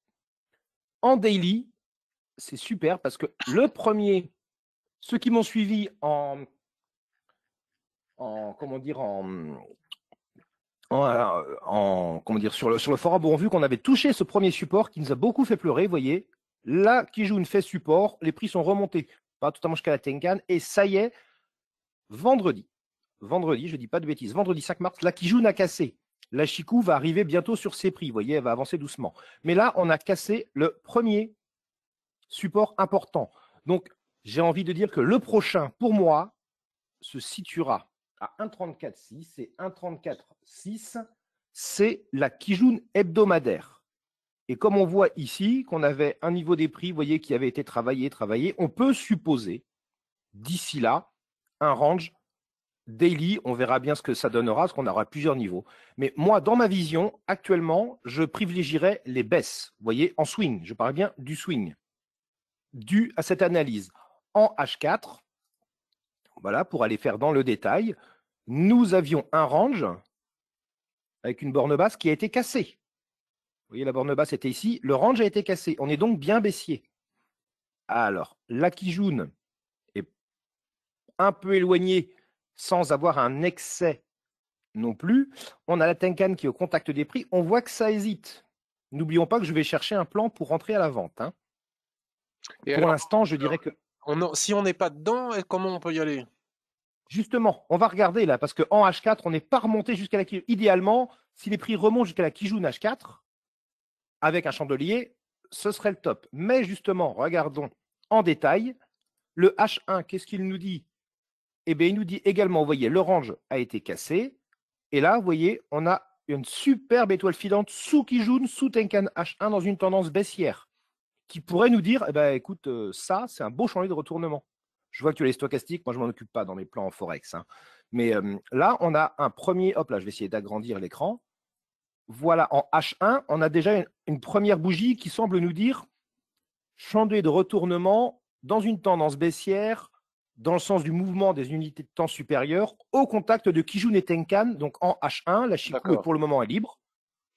En daily, c'est super parce que le premier, ceux qui m'ont suivi en, en, comment dire, en, en, comment dire, sur le, sur le forum ont vu qu'on avait touché ce premier support qui nous a beaucoup fait pleurer. Vous voyez, là, Kijun fait support, les prix sont remontés, pas totalement jusqu'à la Tenkan, et ça y est, vendredi, vendredi, je ne dis pas de bêtises, vendredi 5 mars, la Kijun a cassé. La Chikou va arriver bientôt sur ses prix. Vous voyez, elle va avancer doucement. Mais là, on a cassé le premier support important. Donc, j'ai envie de dire que le prochain, pour moi, se situera à 1,34,6 et 1,34,6, c'est la Kijun hebdomadaire. Et comme on voit ici qu'on avait un niveau des prix, voyez, qui avait été travaillé, travaillé, on peut supposer d'ici là un range daily, on verra bien ce que ça donnera, parce qu'on aura plusieurs niveaux. Mais moi, dans ma vision, actuellement, je privilégierais les baisses. Vous voyez, en swing, je parle bien du swing, dû à cette analyse. En H4, voilà, pour aller faire dans le détail, nous avions un range avec une borne basse qui a été cassée. Vous voyez, la borne basse était ici, le range a été cassé. On est donc bien baissier. Alors, l'Akijun est un peu éloigné sans avoir un excès non plus. On a la Tenkan qui est au contact des prix. On voit que ça hésite. N'oublions pas que je vais chercher un plan pour rentrer à la vente. Hein. pour l'instant, je dirais que. si on n'est pas dedans, comment on peut y aller? Justement, on va regarder là, parce qu'en H4, on n'est pas remonté jusqu'à la Kijun. Idéalement, si les prix remontent jusqu'à la Kijun H4, avec un chandelier, ce serait le top. Mais justement, regardons en détail. Le H1, qu'est-ce qu'il nous dit? Eh bien, il nous dit également, vous voyez, l'orange a été cassé. Et là, vous voyez, on a une superbe étoile filante sous Kijun, sous Tenkan H1 dans une tendance baissière qui pourrait nous dire, eh ben, écoute, euh, ça, c'est un beau chantier de retournement. Je vois que tu as les stochastiques, moi je ne m'en occupe pas dans mes plans en Forex. Hein. Mais euh, là, on a un premier, hop là, je vais essayer d'agrandir l'écran. Voilà, en H1, on a déjà une, une, première bougie qui semble nous dire chandelier de retournement dans une tendance baissière dans le sens du mouvement des unités de temps supérieures au contact de Kijun et Tenkan, donc en H1. La Chikou est pour le moment est libre.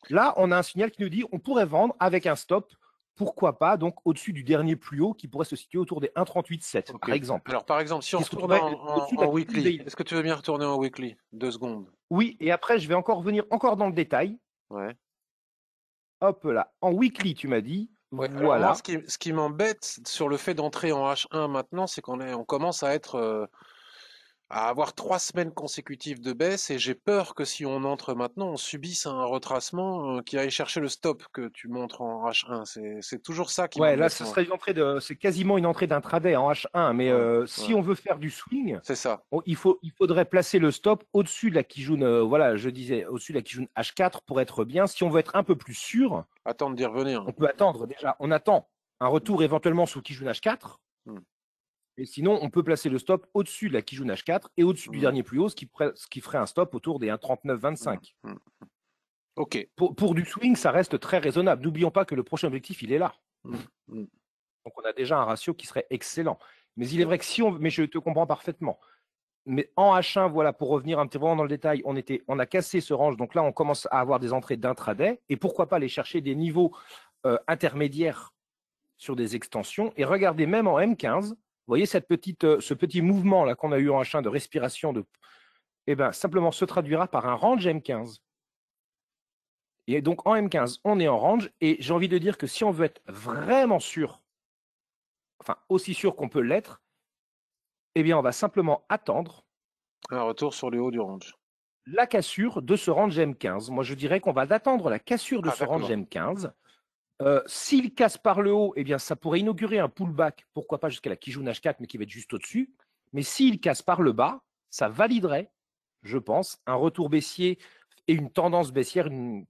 Là, on a un signal qui nous dit on pourrait vendre avec un stop. Pourquoi pas donc au-dessus du dernier plus haut qui pourrait se situer autour des 1,38,7 par exemple. Alors par exemple, si on se retourne en, weekly, est-ce que tu veux bien retourner en weekly? Deux secondes. Oui, et après je vais encore revenir encore dans le détail. Ouais. Hop là, en weekly tu m'as dit voilà. ce qui, m'embête sur le fait d'entrer en H1 maintenant, c'est qu'on on commence à être euh, à avoir trois semaines consécutives de baisse et j'ai peur que si on entre maintenant, on subisse un retracement euh, qui aille chercher le stop que tu montres en H1. C'est toujours ça qui. Ouais, là, ce serait une entrée de, c'est quasiment une entrée d'intraday en H1, mais euh, si on veut faire du swing, c'est ça. il faut, il faudrait placer le stop au-dessus de la Kijun. Euh, voilà, je disais au-dessus de la Kijun H4 pour être bien. Si on veut être un peu plus sûr, attendre d'y revenir. On peut attendre déjà. On attend un retour éventuellement sous Kijun H4. Et sinon, on peut placer le stop au-dessus de la Kijun H4 et au-dessus du mmh. dernier plus haut, ce qui, ce qui, ferait un stop autour des 1,39,25. Mmh, mmh, ok. Pour, du swing, ça reste très raisonnable. N'oublions pas que le prochain objectif, il est là. Donc, on a déjà un ratio qui serait excellent. Mais il est vrai que si on. Mais je te comprends parfaitement. Mais en H1, voilà, pour revenir un petit peu dans le détail, on, était, on a cassé ce range. Donc là, on commence à avoir des entrées d'intraday. Et pourquoi pas aller chercher des niveaux euh, intermédiaires sur des extensions. Et regardez, même en M15, vous voyez cette petite, euh, ce petit mouvement là qu'on a eu en H1 de respiration, de, eh ben, simplement se traduira par un range M15. Et donc en M15, on est en range. Et j'ai envie de dire que si on veut être vraiment sûr, enfin aussi sûr qu'on peut l'être, eh bien on va simplement attendre. Un retour sur le haut du range. La cassure de ce range M15. Moi je dirais qu'on va attendre la cassure de ah, ce range M15 euh, s'il casse par le haut, eh bien, ça pourrait inaugurer un pullback, pourquoi pas jusqu'à la Kijun H4, mais qui va être juste au-dessus. Mais s'il casse par le bas, ça validerait, je pense, un retour baissier et une tendance baissière, une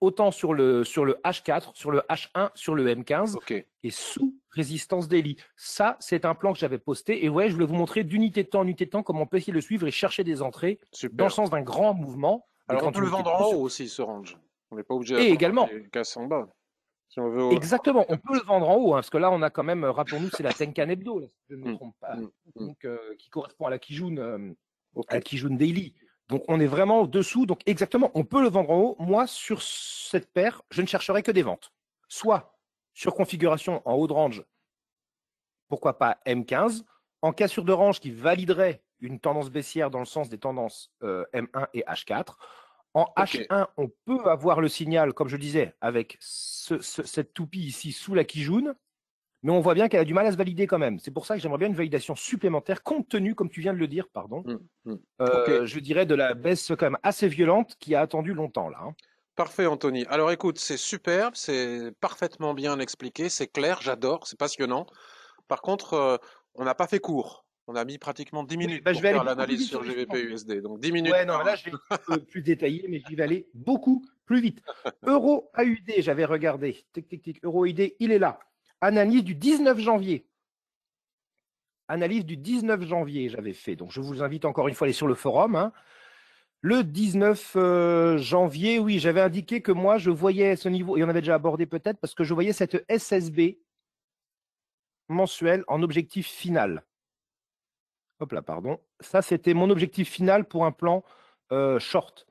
autant sur le, sur le H4, sur le H1, sur le M15, et sous résistance daily. Ça, c'est un plan que j'avais posté. Et ouais, je voulais vous montrer d'unité de temps en unité de temps comment on peut essayer de le suivre et chercher des entrées dans le sens d'un grand mouvement. Alors, on peut le vendre en haut aussi, ce range. On n'est pas obligé Et également. en bas. Exactement, on peut le vendre en haut, hein, parce que là, on a quand même, rappelons-nous, c'est la Tenkan Hebdo, si je ne me mm, trompe pas, mm, mm. donc, euh, qui correspond à la Kijun, euh, à la Kijun Daily. Donc on est vraiment dessous. Donc exactement, on peut le vendre en haut. Moi, sur cette paire, je ne chercherai que des ventes. Soit sur configuration en haut de range, pourquoi pas M15, en cassure de range qui validerait une tendance baissière dans le sens des tendances euh, M1 et H4. En H1, on peut avoir le signal, comme je disais, avec cette toupie ici sous la Kijun, mais on voit bien qu'elle a du mal à se valider quand même. C'est pour ça que j'aimerais bien une validation supplémentaire, compte tenu, comme tu viens de le dire, pardon, mmh, mmh. Euh, je dirais de la baisse quand même assez violente qui a attendu longtemps là. Hein. Parfait, Anthony. Alors écoute, c'est superbe, c'est parfaitement bien expliqué, c'est clair, j'adore, c'est passionnant. Par contre, euh, on n'a pas fait court. On a mis pratiquement 10 minutes bah, pour faire l'analyse sur GVP USD. Donc 10 minutes. Ouais, non, là, je vais [LAUGHS] être plus détaillé, mais j'y vais aller beaucoup plus vite. [LAUGHS] Euro AUD, j'avais regardé. Tic, tic, tic. Euro AUD, il est là. Analyse du 19 janvier. Analyse du 19 janvier, j'avais fait. Donc, je vous invite encore une fois à aller sur le forum. Hein. Le 19 euh, janvier, oui, j'avais indiqué que moi, je voyais ce niveau, et on avait déjà abordé peut-être, parce que je voyais cette SSB mensuelle en objectif final. Hop là, pardon. Ça, c'était mon objectif final pour un plan euh, short.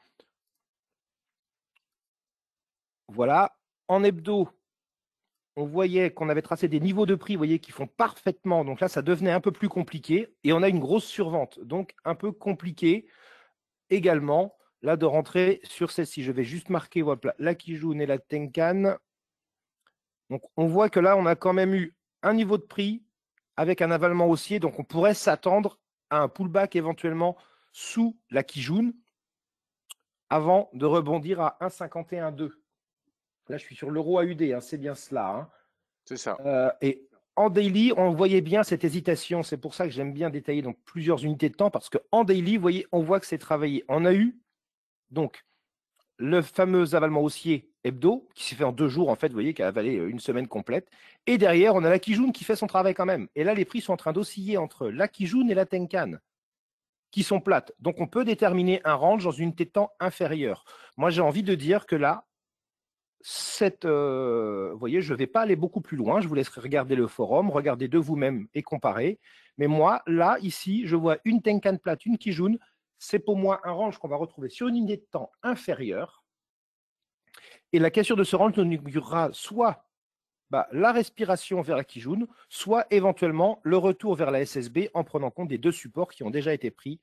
Voilà. En hebdo, on voyait qu'on avait tracé des niveaux de prix, vous voyez, qui font parfaitement. Donc là, ça devenait un peu plus compliqué. Et on a une grosse survente. Donc un peu compliqué également, là, de rentrer sur celle-ci. Je vais juste marquer voilà, la Kijun et la Tenkan. Donc on voit que là, on a quand même eu un niveau de prix avec un avalement haussier. Donc on pourrait s'attendre à un pullback éventuellement sous la Kijun avant de rebondir à 1,51,2. Là, je suis sur l'euro AUD, hein, c'est bien cela. Hein. C'est ça. Euh, et en daily, on voyait bien cette hésitation. C'est pour ça que j'aime bien détailler donc plusieurs unités de temps parce qu'en daily, vous voyez, on voit que c'est travaillé. On a eu donc le fameux avalement haussier hebdo qui s'est fait en deux jours, en fait, vous voyez, qui a avalé euh, une semaine complète. Et derrière, on a la Kijun qui fait son travail quand même. Et là, les prix sont en train d'osciller entre la Kijun et la Tenkan qui sont plates. Donc, on peut déterminer un range dans une unité de temps inférieure. Moi, j'ai envie de dire que là, cette, euh, vous voyez, je ne vais pas aller beaucoup plus loin. Je vous laisserai regarder le forum, regarder de vous-même et comparer. Mais moi, là, ici, je vois une Tenkan plate, une Kijun. C'est pour moi un range qu'on va retrouver sur une unité de temps inférieure. Et la question de ce range nous inaugurera soit bah, la respiration vers la Kijun, soit éventuellement le retour vers la SSB en prenant compte des deux supports qui ont déjà été pris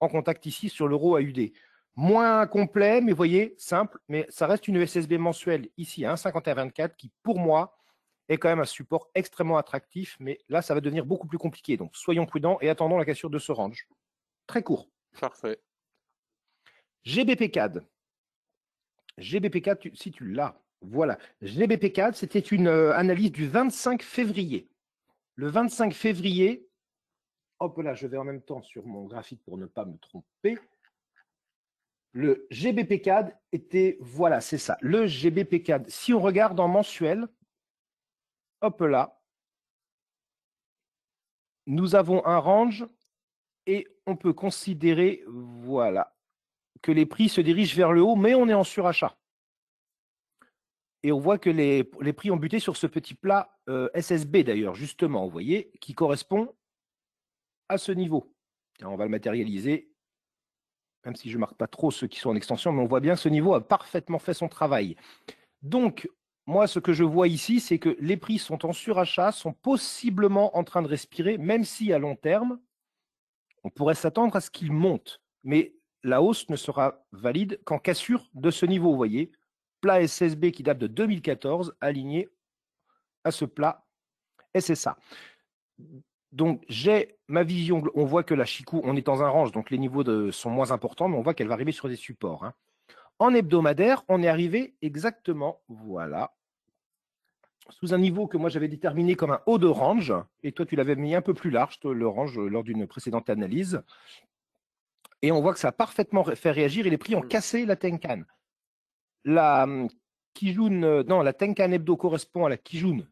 en contact ici sur l'euro AUD moins complet, mais vous voyez, simple, mais ça reste une SSB mensuelle ici, hein, 5124, qui pour moi est quand même un support extrêmement attractif, mais là, ça va devenir beaucoup plus compliqué. Donc, soyons prudents et attendons la cassure de ce range. Très court. Parfait. GBP4. GBP4, si tu l'as, voilà. GBP4, c'était une euh, analyse du 25 février. Le 25 février, hop là, je vais en même temps sur mon graphique pour ne pas me tromper. Le GBP CAD était, voilà, c'est ça, le GBP CAD. Si on regarde en mensuel, hop là, nous avons un range et on peut considérer, voilà, que les prix se dirigent vers le haut, mais on est en surachat. Et on voit que les, prix ont buté sur ce petit plat euh, SSB d'ailleurs, justement, vous voyez, qui correspond à ce niveau. on va le matérialiser même si je ne marque pas trop ceux qui sont en extension, mais on voit bien que ce niveau a parfaitement fait son travail. Donc, moi, ce que je vois ici, c'est que les prix sont en surachat, sont possiblement en train de respirer, même si à long terme, on pourrait s'attendre à ce qu'ils montent. Mais la hausse ne sera valide qu'en cassure de ce niveau, vous voyez. Plat SSB qui date de 2014, aligné à ce plat SSA. Donc, j'ai ma vision. On voit que la Chikou, on est dans un range, donc les niveaux sont moins importants, mais on voit qu'elle va arriver sur des supports. Hein. En hebdomadaire, on est arrivé exactement, voilà, sous un niveau que moi j'avais déterminé comme un haut de range, et toi tu l'avais mis un peu plus large, le range, lors d'une précédente analyse. Et on voit que ça a parfaitement fait réagir et les prix ont mmh. cassé la Tenkan. la hum, Kijun, euh, non, la Tenkan hebdo correspond à la Kijun.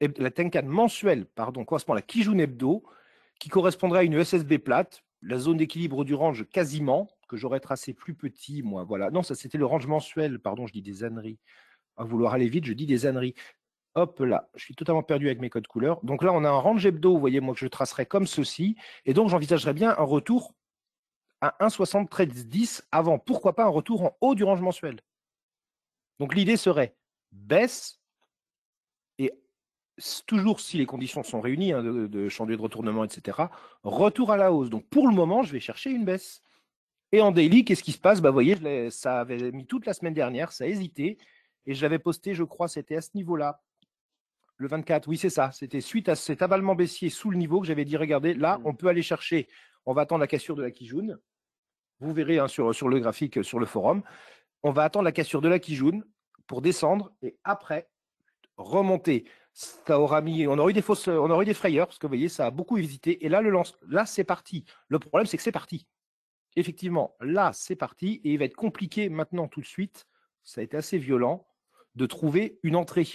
La Tenkan mensuelle, pardon, correspond à la Kijun hebdo, qui correspondrait à une SSB plate, la zone d'équilibre du range quasiment, que j'aurais tracé plus petit, moi. Voilà. Non, ça c'était le range mensuel, pardon, je dis des âneries. À vouloir aller vite, je dis des âneries. Hop là, je suis totalement perdu avec mes codes couleurs. Donc là, on a un range hebdo, vous voyez, moi que je tracerai comme ceci. Et donc, j'envisagerais bien un retour à 1,7310 avant. Pourquoi pas un retour en haut du range mensuel? Donc l'idée serait baisse et toujours si les conditions sont réunies, hein, de, de de retournement, etc., retour à la hausse. Donc pour le moment, je vais chercher une baisse. Et en daily, qu'est-ce qui se passe? Bah, Vous voyez, ça avait mis toute la semaine dernière, ça a hésité. Et je l'avais posté, je crois, c'était à ce niveau-là. Le 24, oui, c'est ça. C'était suite à cet avalement baissier sous le niveau que j'avais dit, regardez, là, mmh. on peut aller chercher, on va attendre la cassure de la Kijun. Vous verrez hein, sur, sur le graphique, sur le forum. On va attendre la cassure de la Kijun pour descendre et après remonter. Ça aura mis, on aurait eu des fausses, on aurait eu des frayeurs parce que vous voyez, ça a beaucoup hésité. Et là, le lance, là, c'est parti. Le problème, c'est que c'est parti. Effectivement, là, c'est parti et il va être compliqué maintenant tout de suite. Ça a été assez violent de trouver une entrée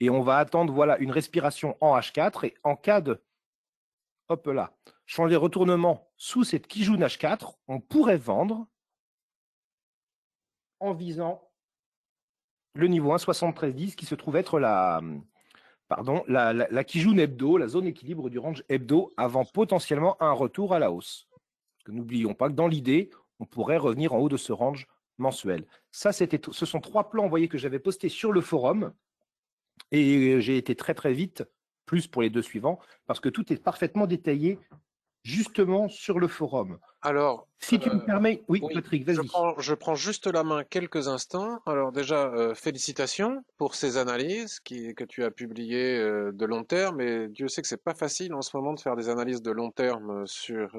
et on va attendre voilà, une respiration en H4. Et en cas de hop là, changer retournement sous cette Kijun H4, on pourrait vendre en visant le niveau 1,7310 qui se trouve être la, pardon, la, hebdo, la zone équilibre du range hebdo, avant potentiellement un retour à la hausse. n'oublions pas que dans l'idée, on pourrait revenir en haut de ce range mensuel. Ça, c'était, ce sont trois plans, voyez, que j'avais postés sur le forum. Et j'ai été très très vite, plus pour les deux suivants, parce que tout est parfaitement détaillé justement sur le forum. Alors, si tu me euh, permets, oui, Patrick, vas-y. Je prends, juste la main quelques instants. Alors déjà, euh, félicitations pour ces analyses qui, que tu as publiées euh, de long terme. Et Dieu sait que c'est pas facile en ce moment de faire des analyses de long terme sur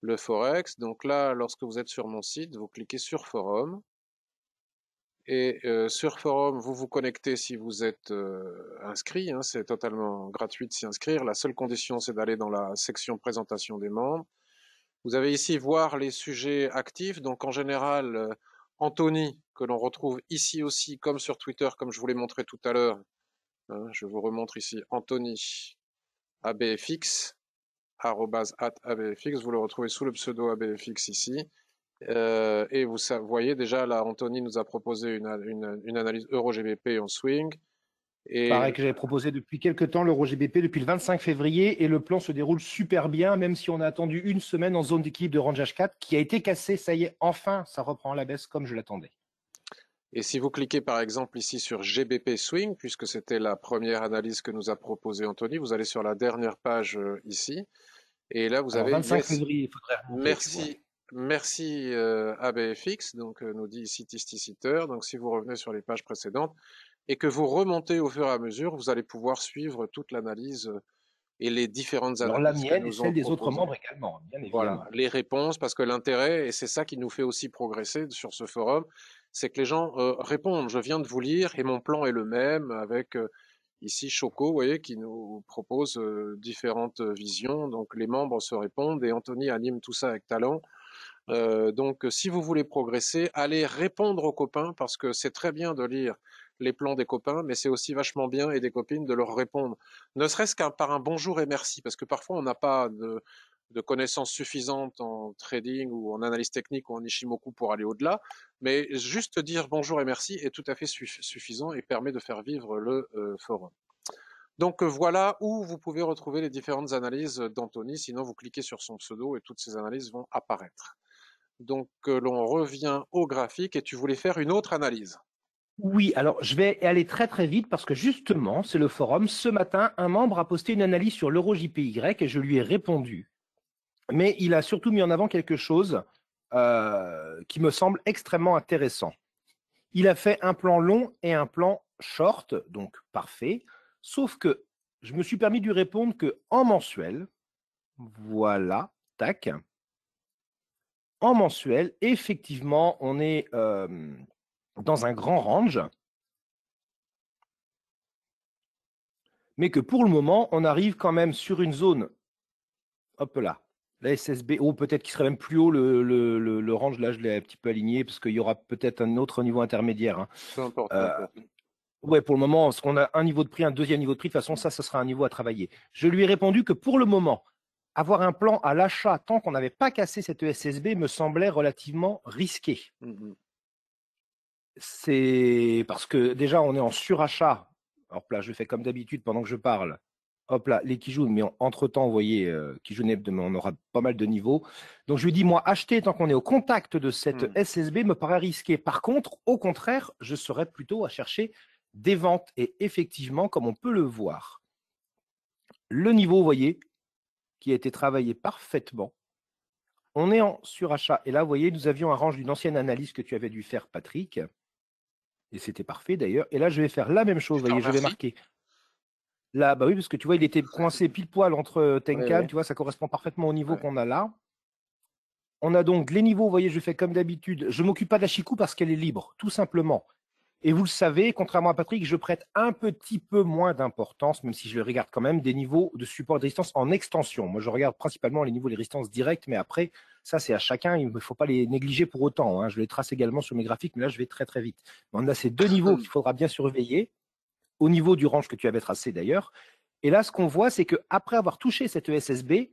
le forex. Donc là, lorsque vous êtes sur mon site, vous cliquez sur forum. Et euh, sur forum, vous vous connectez si vous êtes euh, inscrit, hein, c'est totalement gratuit de s'y inscrire. La seule condition, c'est d'aller dans la section présentation des membres. Vous avez ici voir les sujets actifs. Donc en général, euh, Anthony, que l'on retrouve ici aussi, comme sur Twitter, comme je vous l'ai montré tout à l'heure. Hein, je vous remontre ici Anthony ABFX, ABFX. Vous le retrouvez sous le pseudo ABFX ici. Euh, et vous voyez déjà, là, Anthony nous a proposé une, une, une analyse Euro-GBP en swing. Et... Pareil que j'avais proposé depuis quelques temps l'Euro-GBP depuis le 25 février et le plan se déroule super bien, même si on a attendu une semaine en zone d'équilibre de range H4 qui a été cassé. Ça y est, enfin, ça reprend la baisse comme je l'attendais. Et si vous cliquez par exemple ici sur GBP Swing, puisque c'était la première analyse que nous a proposé Anthony, vous allez sur la dernière page euh, ici. Et là, vous avez. 25 février, il faudrait. Merci. Merci euh, ABFX, donc euh, nous dit Citysticiter. Donc si vous revenez sur les pages précédentes et que vous remontez au fur et à mesure, vous allez pouvoir suivre toute l'analyse euh, et les différentes analyses. Alors la mienne et celle des autres membres également, bien évidemment. Voilà, les réponses, parce que l'intérêt, et c'est ça qui nous fait aussi progresser sur ce forum, c'est que les gens répondent. Je viens de vous lire et mon plan est le même avec ici Choco, vous voyez, qui nous propose différentes visions. Donc les membres se répondent et Anthony anime tout ça avec talent. Euh, donc, si vous voulez progresser, allez répondre aux copains parce que c'est très bien de lire les plans des copains, mais c'est aussi vachement bien et des copines de leur répondre, ne serait-ce qu'un par un bonjour et merci, parce que parfois on n'a pas de, de connaissances suffisantes en trading ou en analyse technique ou en Ishimoku pour aller au-delà, mais juste dire bonjour et merci est tout à fait suffisant et permet de faire vivre le euh, forum. Donc voilà où vous pouvez retrouver les différentes analyses d'Anthony, sinon vous cliquez sur son pseudo et toutes ces analyses vont apparaître. Donc l'on revient au graphique et tu voulais faire une autre analyse. Oui, alors je vais aller très très vite parce que justement, c'est le forum. Ce matin, un membre a posté une analyse sur l'euro JPY et je lui ai répondu. Mais il a surtout mis en avant quelque chose euh, qui me semble extrêmement intéressant. Il a fait un plan long et un plan short, donc parfait. Sauf que je me suis permis de lui répondre que en mensuel, voilà, tac, en mensuel, effectivement, on est dans un grand range, mais que pour le moment, on arrive quand même sur une zone, hop là, la SSB, ou peut-être qu'il serait même plus haut le, le, le, range, là je l'ai un petit peu aligné parce qu'il y aura peut-être un autre niveau intermédiaire. Hein. Peu importe. Euh, ouais, pour le moment, qu'on a un niveau de prix, un deuxième niveau de prix, de toute façon, ça, ce sera un niveau à travailler. Je lui ai répondu que pour le moment, avoir un plan à l'achat tant qu'on n'avait pas cassé cette SSB me semblait relativement risqué. Mmh C'est parce que déjà, on est en surachat. Alors là, je fais comme d'habitude pendant que je parle hop là, les Kijun, mais entre-temps, vous voyez, euh, Kijun on aura pas mal de niveaux. Donc je lui dis, moi, acheter tant qu'on est au contact de cette mmh. SSB me paraît risqué. Par contre, au contraire, je serais plutôt à chercher des ventes. Et effectivement, comme on peut le voir, le niveau, vous voyez, qui a été travaillé parfaitement, on est en surachat. Et là, vous voyez, nous avions un range d'une ancienne analyse que tu avais dû faire, Patrick. Et c'était parfait d'ailleurs. Et là, je vais faire la même chose. Vous voyez, je vais marquer Là, bah oui, parce que tu vois, il était coincé pile poil entre euh, Tenkan, tu vois, ça correspond parfaitement au niveau qu'on a là. On a donc les niveaux, vous voyez, je fais comme d'habitude. Je ne m'occupe pas de la Chikou parce qu'elle est libre, tout simplement. Et vous le savez, contrairement à Patrick, je prête un petit peu moins d'importance, même si je regarde quand même, des niveaux de support de résistance en extension. Moi, je regarde principalement les niveaux de résistance directes, mais après, ça, c'est à chacun. Il ne faut pas les négliger pour autant. Hein. Je les trace également sur mes graphiques, mais là, je vais très, très vite. on a ces deux niveaux qu'il faudra bien surveiller au niveau du range que tu avais tracé d'ailleurs. Et là, ce qu'on voit, c'est qu'après avoir touché cette ESSB,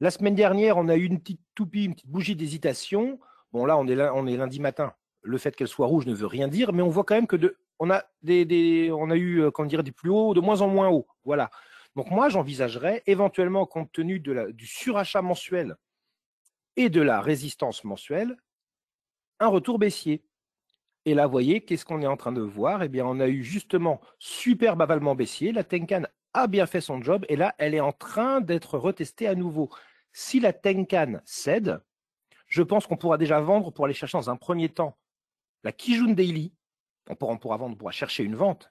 la semaine dernière, on a eu une petite toupie, une petite bougie d'hésitation. Bon, là, on est lundi matin. Le fait qu'elle soit rouge ne veut rien dire, mais on voit quand même que on a des, on a eu, euh, des plus hauts, de moins en moins hauts. Voilà. Donc moi, j'envisagerais éventuellement, compte tenu du surachat mensuel et de la résistance mensuelle, un retour baissier. Et là, vous voyez, qu'est-ce qu'on est en train de voir? Eh bien, on a eu justement superbe avalement baissier. La Tenkan a bien fait son job et là, elle est en train d'être retestée à nouveau. Si la Tenkan cède, je pense qu'on pourra déjà vendre pour aller chercher dans un premier temps la Kijun Daily. On pourra, vendre, on pourra chercher une vente.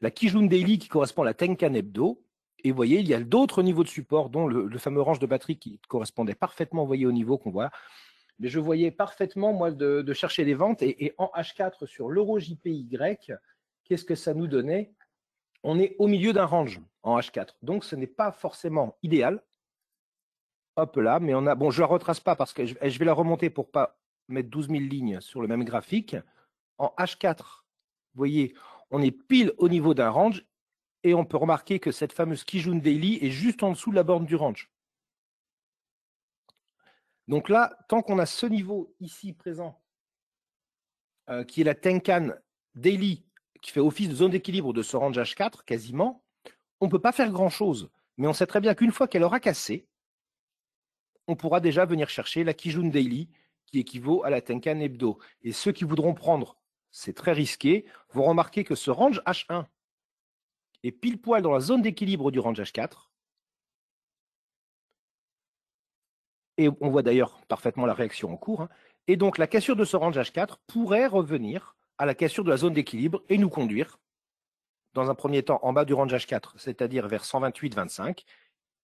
La Kijun Daily qui correspond à la Tenkan Hebdo. Et vous voyez, il y a d'autres niveaux de support, dont le, fameux range de batterie qui correspondait parfaitement, au niveau qu'on voit mais je voyais parfaitement, moi, de, chercher des ventes. Et, en H4 sur l'euro JPY, qu'est-ce que ça nous donnait? On est au milieu d'un range en H4. Donc, ce n'est pas forcément idéal. Hop là, mais on a. Bon, je ne la retrace pas parce que je, vais la remonter pour pas mettre 12 000 lignes sur le même graphique. En H4, vous voyez, on est pile au niveau d'un range et on peut remarquer que cette fameuse Kijun Daily est juste en dessous de la borne du range. Donc là, tant qu'on a ce niveau ici présent, euh, qui est la Tenkan Daily, qui fait office de zone d'équilibre de ce range H4 quasiment, on ne peut pas faire grand-chose. Mais on sait très bien qu'une fois qu'elle aura cassé, on pourra déjà venir chercher la Kijun Daily, qui équivaut à la Tenkan Hebdo. Et ceux qui voudront prendre, c'est très risqué, vont remarquer que ce range H1 est pile poil dans la zone d'équilibre du range H4. et on voit d'ailleurs parfaitement la réaction en cours. Hein. Et donc la cassure de ce range H4 pourrait revenir à la cassure de la zone d'équilibre et nous conduire, dans un premier temps, en bas du range H4, c'est-à-dire vers 128,25.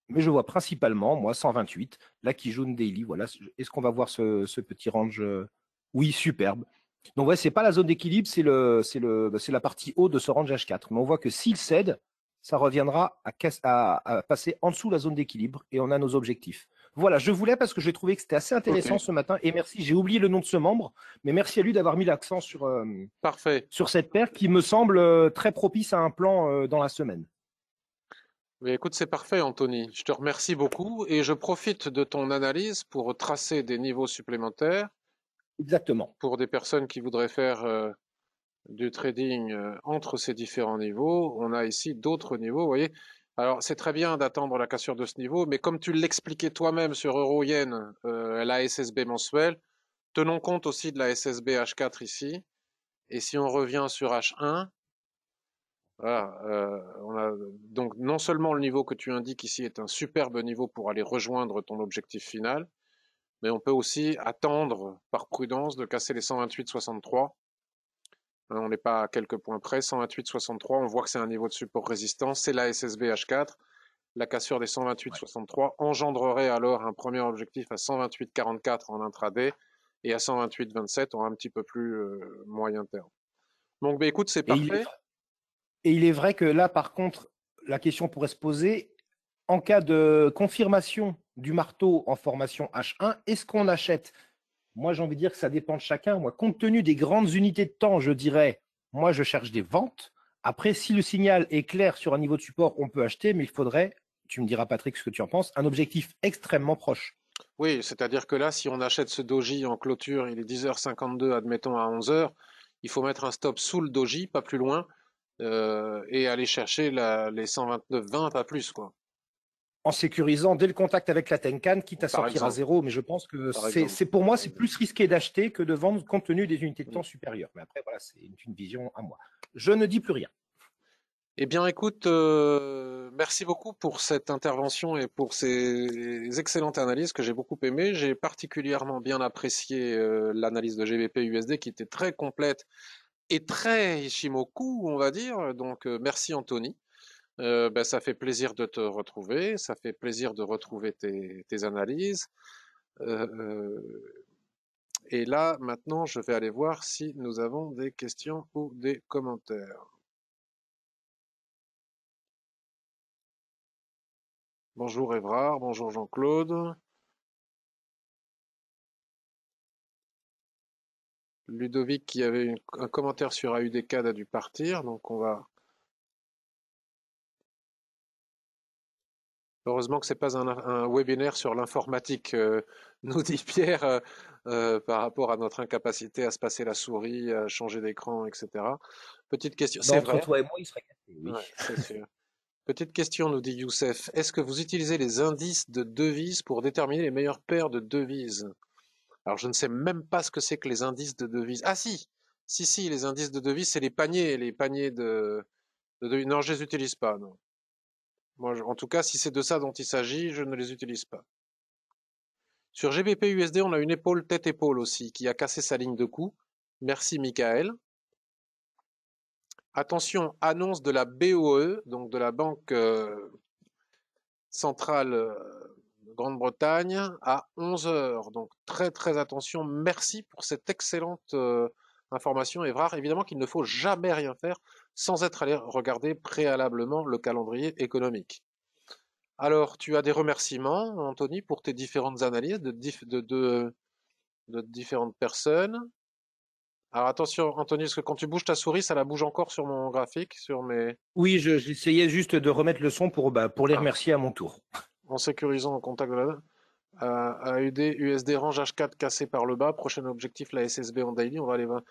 Mais je vois principalement, moi, 128, la Kijun Daily. Voilà. Est-ce qu'on va voir ce, petit range euh, Oui, superbe. Donc, ouais, ce n'est pas la zone d'équilibre, c'est le, le, bah, la partie haute de ce range H4. Mais on voit que s'il cède, ça reviendra à, à passer en dessous de la zone d'équilibre et on a nos objectifs. Voilà, je voulais parce que j'ai trouvé que c'était assez intéressant ce matin. Et merci, j'ai oublié le nom de ce membre, mais merci à lui d'avoir mis l'accent sur, euh, sur cette paire qui me semble euh, très propice à un plan euh, dans la semaine. Mais écoute, c'est parfait, Anthony. Je te remercie beaucoup et je profite de ton analyse pour tracer des niveaux supplémentaires. Exactement. Pour des personnes qui voudraient faire du trading entre ces différents niveaux, on a ici d'autres niveaux. Vous voyez, alors, c'est très bien d'attendre la cassure de ce niveau, mais comme tu l'expliquais toi-même sur Euro-Yen, euh, la SSB mensuelle, tenons compte aussi de la SSB H4 ici. Et si on revient sur H1, voilà, euh, on a donc non seulement le niveau que tu indiques ici est un superbe niveau pour aller rejoindre ton objectif final, mais on peut aussi attendre par prudence de casser les 128,63 Hein, on n'est pas à quelques points près. 128,63, on voit que c'est un niveau de support résistant. C'est la SSB H4. La cassure des 128,63 engendrerait alors un premier objectif à 128,44 en intraday et à 128,27 en un petit peu plus euh, moyen terme. Donc, bah, écoute, c'est parfait. Et il est vrai que là, par contre, la question pourrait se poser en cas de confirmation du marteau en formation H1. Est-ce qu'on achète? Moi, j'ai envie de dire que ça dépend de chacun. Moi, compte tenu des grandes unités de temps, je dirais, moi, je cherche des ventes. Après, si le signal est clair sur un niveau de support, on peut acheter, mais il faudrait, tu me diras Patrick ce que tu en penses, un objectif extrêmement proche. Oui, c'est-à-dire que là, si on achète ce doji en clôture, il est 10h52, admettons à 11h, il faut mettre un stop sous le doji, pas plus loin, euh, et aller chercher les 129,20, pas plus. quoi. En sécurisant dès le contact avec la Tenkan, quitte à sortir à zéro, mais je pense que c'est pour moi, c'est plus risqué d'acheter que de vendre compte tenu des unités de temps mm. supérieures. Mais après, voilà, c'est une vision à moi. Je ne dis plus rien. Eh bien, écoute, euh, merci beaucoup pour cette intervention et pour ces excellentes analyses que j'ai beaucoup aimées. J'ai particulièrement bien apprécié euh, l'analyse de GBP USD qui était très complète et très Ishimoku, on va dire. Donc, merci Anthony. Ben, ça fait plaisir de te retrouver, ça fait plaisir de retrouver tes, tes analyses. et là, maintenant, je vais aller voir si nous avons des questions ou des commentaires. Bonjour Évrard, bonjour Jean-Claude. Ludovic qui avait un commentaire sur AUDCAD a dû partir, donc on va... Heureusement que ce n'est pas un, webinaire sur l'informatique, euh, [LAUGHS] nous dit Pierre, euh, euh, par rapport à notre incapacité à se passer la souris, à changer d'écran, etc. Petite question. C'est vrai. toi et moi, il serait oui. c'est sûr. Petite question, nous dit Youssef. Est-ce que vous utilisez les indices de devises pour déterminer les meilleures paires de devises? Alors, je ne sais même pas ce que c'est que les indices de devises. Ah si Si, si, les indices de devises, c'est les paniers, les paniers de, devises. Non, je les utilise pas, non. Moi, en tout cas, si c'est de ça dont il s'agit, je ne les utilise pas. Sur GBP USD, on a une épaule tête-épaule aussi, qui a cassé sa ligne de coup. Merci, Michael. Attention, annonce de la BOE, donc de la Banque euh, centrale euh, de Grande-Bretagne, à 11 heures. Donc très très attention. Merci pour cette excellente euh, information, Évrard. Évidemment qu'il ne faut jamais rien faire sans être allé regarder préalablement le calendrier économique. Alors, tu as des remerciements, Anthony, pour tes différentes analyses de, de différentes personnes. Alors attention, Anthony, parce que quand tu bouges ta souris, ça la bouge encore sur mon graphique, sur mes. Oui, j'essayais juste de remettre le son pour, bah, pour les ah. remercier à mon tour. En sécurisant le contact de la euh, AUD, USD, range H4 cassé par le bas. Prochain objectif, la SSB en daily. On va aller voir.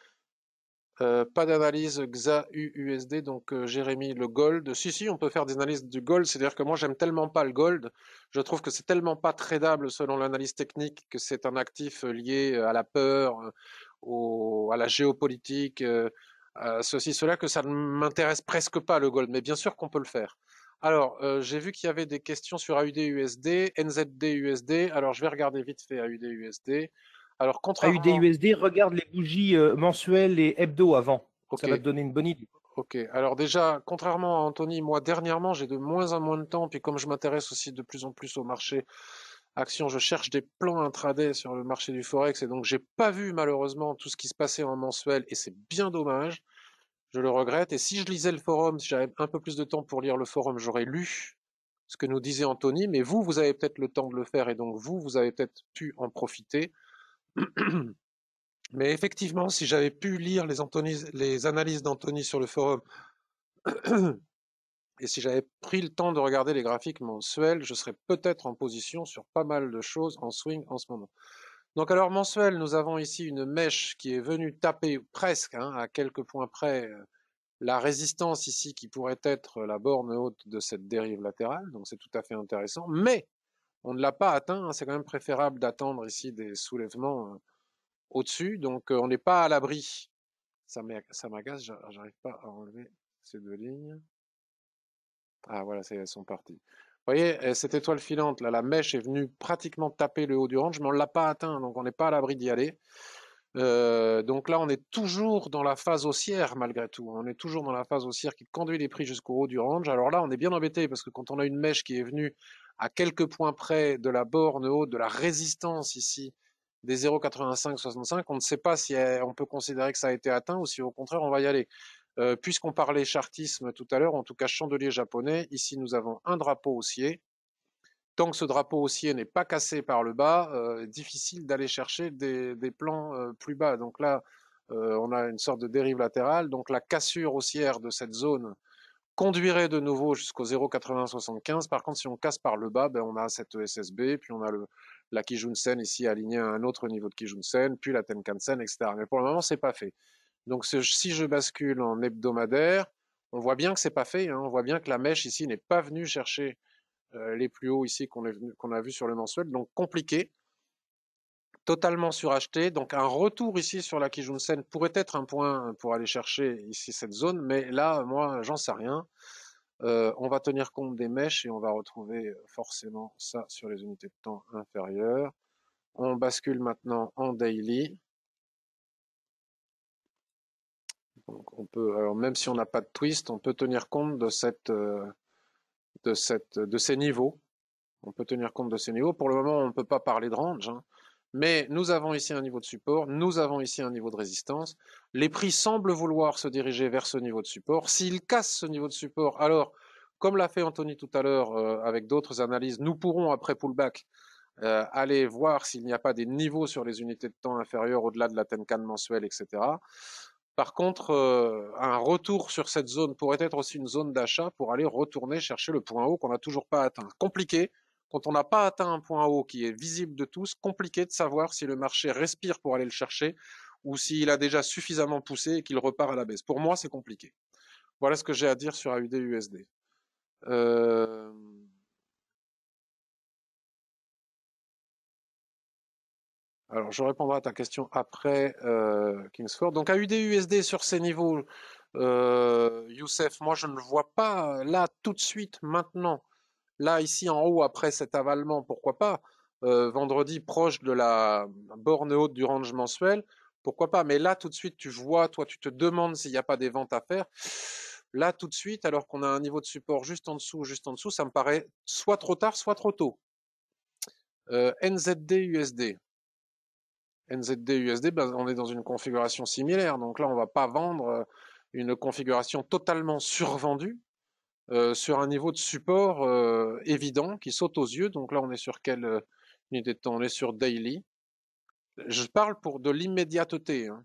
Euh, pas d'analyse XA USD, donc euh, Jérémy, le gold. Si, si, on peut faire des analyses du gold. C'est-à-dire que moi, j'aime tellement pas le gold. Je trouve que c'est tellement pas tradable selon l'analyse technique que c'est un actif lié à la peur, à la géopolitique, euh, à ceci, cela, que ça ne m'intéresse presque pas le gold, mais bien sûr qu'on peut le faire. Alors, euh, j'ai vu qu'il y avait des questions sur AUD USD, NZD USD. Alors, je vais regarder vite fait AUD USD. Alors, contrairement... AUD USD, regarde les bougies euh, mensuelles et hebdo avant. Ça va te donner une bonne idée. Ok. Alors déjà, contrairement à Anthony, moi dernièrement, j'ai de moins en moins de temps. Puis comme je m'intéresse aussi de plus en plus au marché Action, je cherche des plans intraday sur le marché du forex et donc j'ai pas vu malheureusement tout ce qui se passait en mensuel et c'est bien dommage. Je le regrette. Et si je lisais le forum, si j'avais un peu plus de temps pour lire le forum, j'aurais lu ce que nous disait Anthony. Mais vous, vous avez peut-être le temps de le faire et donc vous, vous avez peut-être pu en profiter. [CLEARS THROAT] Mais effectivement, si j'avais pu lire les, analyses d'Anthony sur le forum [CLEARS THROAT] Et si j'avais pris le temps de regarder les graphiques mensuels, je serais peut-être en position sur pas mal de choses en swing en ce moment. Donc alors mensuel, nous avons ici une mèche qui est venue taper presque, hein, à quelques points près, euh, la résistance ici qui pourrait être la borne haute de cette dérive latérale, donc c'est tout à fait intéressant, mais on ne l'a pas atteint, hein, c'est quand même préférable d'attendre ici des soulèvements euh, au-dessus, donc euh, on n'est pas à l'abri. Ça m'agace, j'arrive pas à enlever ces deux lignes. Ah voilà, elles sont parties. Voyez, eh, cette étoile filante, là, la mèche est venue pratiquement taper le haut du range, mais on ne l'a pas atteint, donc on n'est pas à l'abri d'y aller. Euh, donc là, on est toujours dans la phase haussière malgré tout. On est toujours dans la phase haussière qui conduit les prix jusqu'au haut du range. Alors là, on est bien embêté parce que quand on a une mèche qui est venue à quelques points près de la borne haute, de la résistance ici, des 0,85-65, on ne sait pas si on peut considérer que ça a été atteint ou si au contraire on va y aller. Euh, puisqu'on parlait chartisme tout à l'heure, en tout cas chandelier japonais, ici nous avons un drapeau haussier. tant que ce drapeau haussier n'est pas cassé par le bas, euh, difficile d'aller chercher des, plans euh, plus bas. Donc là, euh, on a une sorte de dérive latérale. Donc la cassure haussière de cette zone conduirait de nouveau jusqu'au 0,8075. Par contre, si on casse par le bas, ben, on a cette ESSB, puis on a le, la Kijun-sen ici alignée à un autre niveau de Kijun-sen, puis la Tenkan-sen, etc. Mais pour le moment, c'est pas fait. Donc si je bascule en hebdomadaire, on voit bien que c'est pas fait. Hein. On voit bien que la mèche ici n'est pas venue chercher euh, les plus hauts ici qu'on a vu sur le mensuel. Donc compliqué, totalement suracheté. Donc un retour ici sur la Kijun-sen pourrait être un point pour aller chercher ici cette zone, mais là, moi, j'en sais rien. Euh, on va tenir compte des mèches et on va retrouver forcément ça sur les unités de temps inférieures. On bascule maintenant en daily. On peut, même si on n'a pas de twist, on peut tenir compte de cette, de cette, de ces niveaux. On peut tenir compte de ces niveaux. Pour le moment, on ne peut pas parler de range, hein. mais nous avons ici un niveau de support, nous avons ici un niveau de résistance. Les prix semblent vouloir se diriger vers ce niveau de support. S'ils cassent ce niveau de support, alors, comme l'a fait Anthony tout à l'heure euh, avec d'autres analyses, nous pourrons après pullback euh, aller voir s'il n'y a pas des niveaux sur les unités de temps inférieures au-delà de la Tenkan mensuelle, etc. Par contre, euh, un retour sur cette zone pourrait être aussi une zone d'achat pour aller retourner chercher le point haut qu'on n'a toujours pas atteint. Compliqué, quand on n'a pas atteint un point haut qui est visible de tous, compliqué de savoir si le marché respire pour aller le chercher ou s'il a déjà suffisamment poussé et qu'il repart à la baisse. Pour moi, c'est compliqué. Voilà ce que j'ai à dire sur AUD USD. Euh... Alors, je répondrai à ta question après euh, Kingsford. Donc, AUD-USD sur ces niveaux, euh, Youssef, moi, je ne le vois pas là tout de suite, maintenant. Là, ici en haut, après cet avalement, pourquoi pas euh, Vendredi, proche de la borne haute du range mensuel, pourquoi pas Mais là, tout de suite, tu vois, toi, tu te demandes s'il n'y a pas des ventes à faire. Là, tout de suite, alors qu'on a un niveau de support juste en dessous, juste en dessous, ça me paraît soit trop tard, soit trop tôt. NZD-USD. NZD-USD, ben, on est dans une configuration similaire. Donc là, on ne va pas vendre euh, une configuration totalement survendue euh, sur un niveau de support euh, évident qui saute aux yeux. Donc là, on est sur quelle unité de temps? On est sur daily. Je parle pour de l'immédiateté. Hein.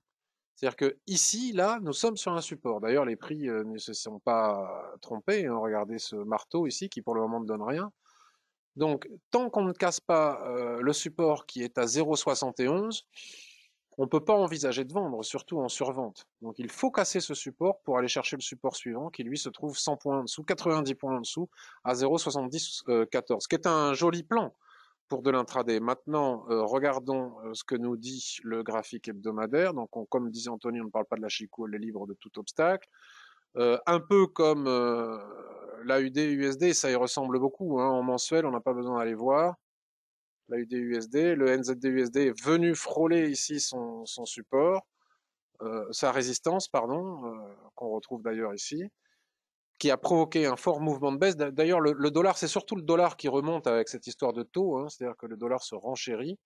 C'est-à-dire que ici, là, nous sommes sur un support. D'ailleurs, les prix ne se sont pas trompés. Hein. Regardez ce marteau ici qui pour le moment ne donne rien. Donc, tant qu'on ne casse pas euh, le support qui est à 0,71, on ne peut pas envisager de vendre, surtout en survente. Donc, il faut casser ce support pour aller chercher le support suivant, qui lui se trouve 100 points en dessous, 90 points en dessous, à 0,7014, ce qui est un joli plan pour de l'intraday. Maintenant, euh, regardons euh, ce que nous dit le graphique hebdomadaire. Donc, comme disait Anthony, on ne parle pas de la Chico, elle est libre de tout obstacle. Un peu comme l'AUD USD, ça y ressemble beaucoup. Hein. En mensuel, on n'a pas besoin d'aller voir. L'AUD USD, le NZD USD est venu frôler ici son, support, euh, sa résistance, pardon, euh, qu'on retrouve d'ailleurs ici, qui a provoqué un fort mouvement de baisse. D'ailleurs, le, dollar, c'est surtout le dollar qui remonte avec cette histoire de taux, hein. c'est-à-dire que le dollar se renchérit.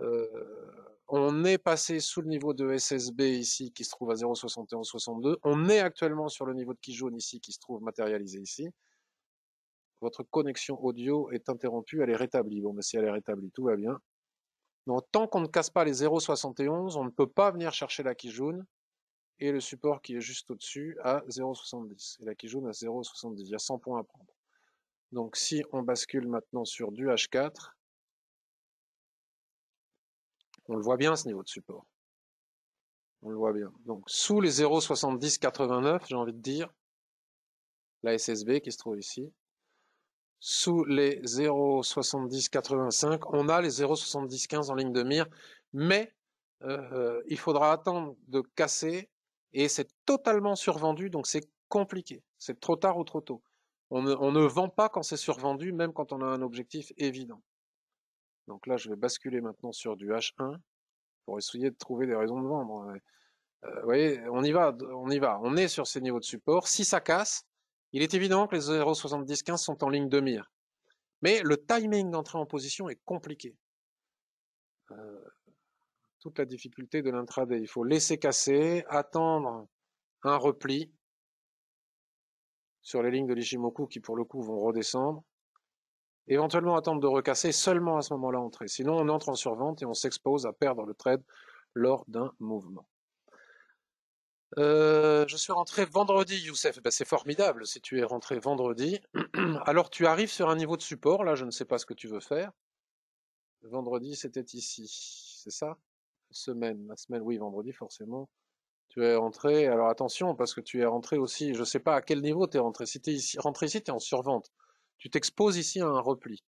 Euh, on est passé sous le niveau de SSB ici qui se trouve à 0,7162. On est actuellement sur le niveau de Kijun ici qui se trouve matérialisé ici. Votre connexion audio est interrompue, elle est rétablie. Bon, mais si elle est rétablie, tout va bien. Donc, tant qu'on ne casse pas les 0,71, on ne peut pas venir chercher la Kijun et le support qui est juste au-dessus à 0,70. Et la Kijun à 0,70. Il y a 100 points à prendre. Donc, si on bascule maintenant sur du H4, on le voit bien ce niveau de support. On le voit bien. Donc sous les 0,7089, j'ai envie de dire, la SSB qui se trouve ici. Sous les 0,7085, on a les 0,7015 en ligne de mire, mais euh, il faudra attendre de casser et c'est totalement survendu, donc c'est compliqué. C'est trop tard ou trop tôt. on ne vend pas quand c'est survendu, même quand on a un objectif évident. Donc là, je vais basculer maintenant sur du H1 pour essayer de trouver des raisons de vendre. Euh, vous voyez, on y va, on y va. On est sur ces niveaux de support. Si ça casse, il est évident que les 0,7015 sont en ligne de mire. Mais le timing d'entrée en position est compliqué. Euh, toute la difficulté de l'intraday. Il faut laisser casser, attendre un repli sur les lignes de l'Ishimoku qui pour le coup vont redescendre Éventuellement attendre de recasser, seulement à ce moment-là entrer. Sinon, on entre en survente et on s'expose à perdre le trade lors d'un mouvement. Euh, je suis rentré vendredi, Youssef. Ben, c'est formidable si tu es rentré vendredi. [CLEARS THROAT] Alors tu arrives sur un niveau de support. Là, je ne sais pas ce que tu veux faire. Vendredi, c'était ici. C'est ça? Semaine. La semaine, oui, vendredi, forcément. Tu es rentré. Alors attention, parce que tu es rentré aussi. Je ne sais pas à quel niveau tu es rentré. Si tu es ici, rentré ici, tu es en survente. Tu t'exposes ici à un repli.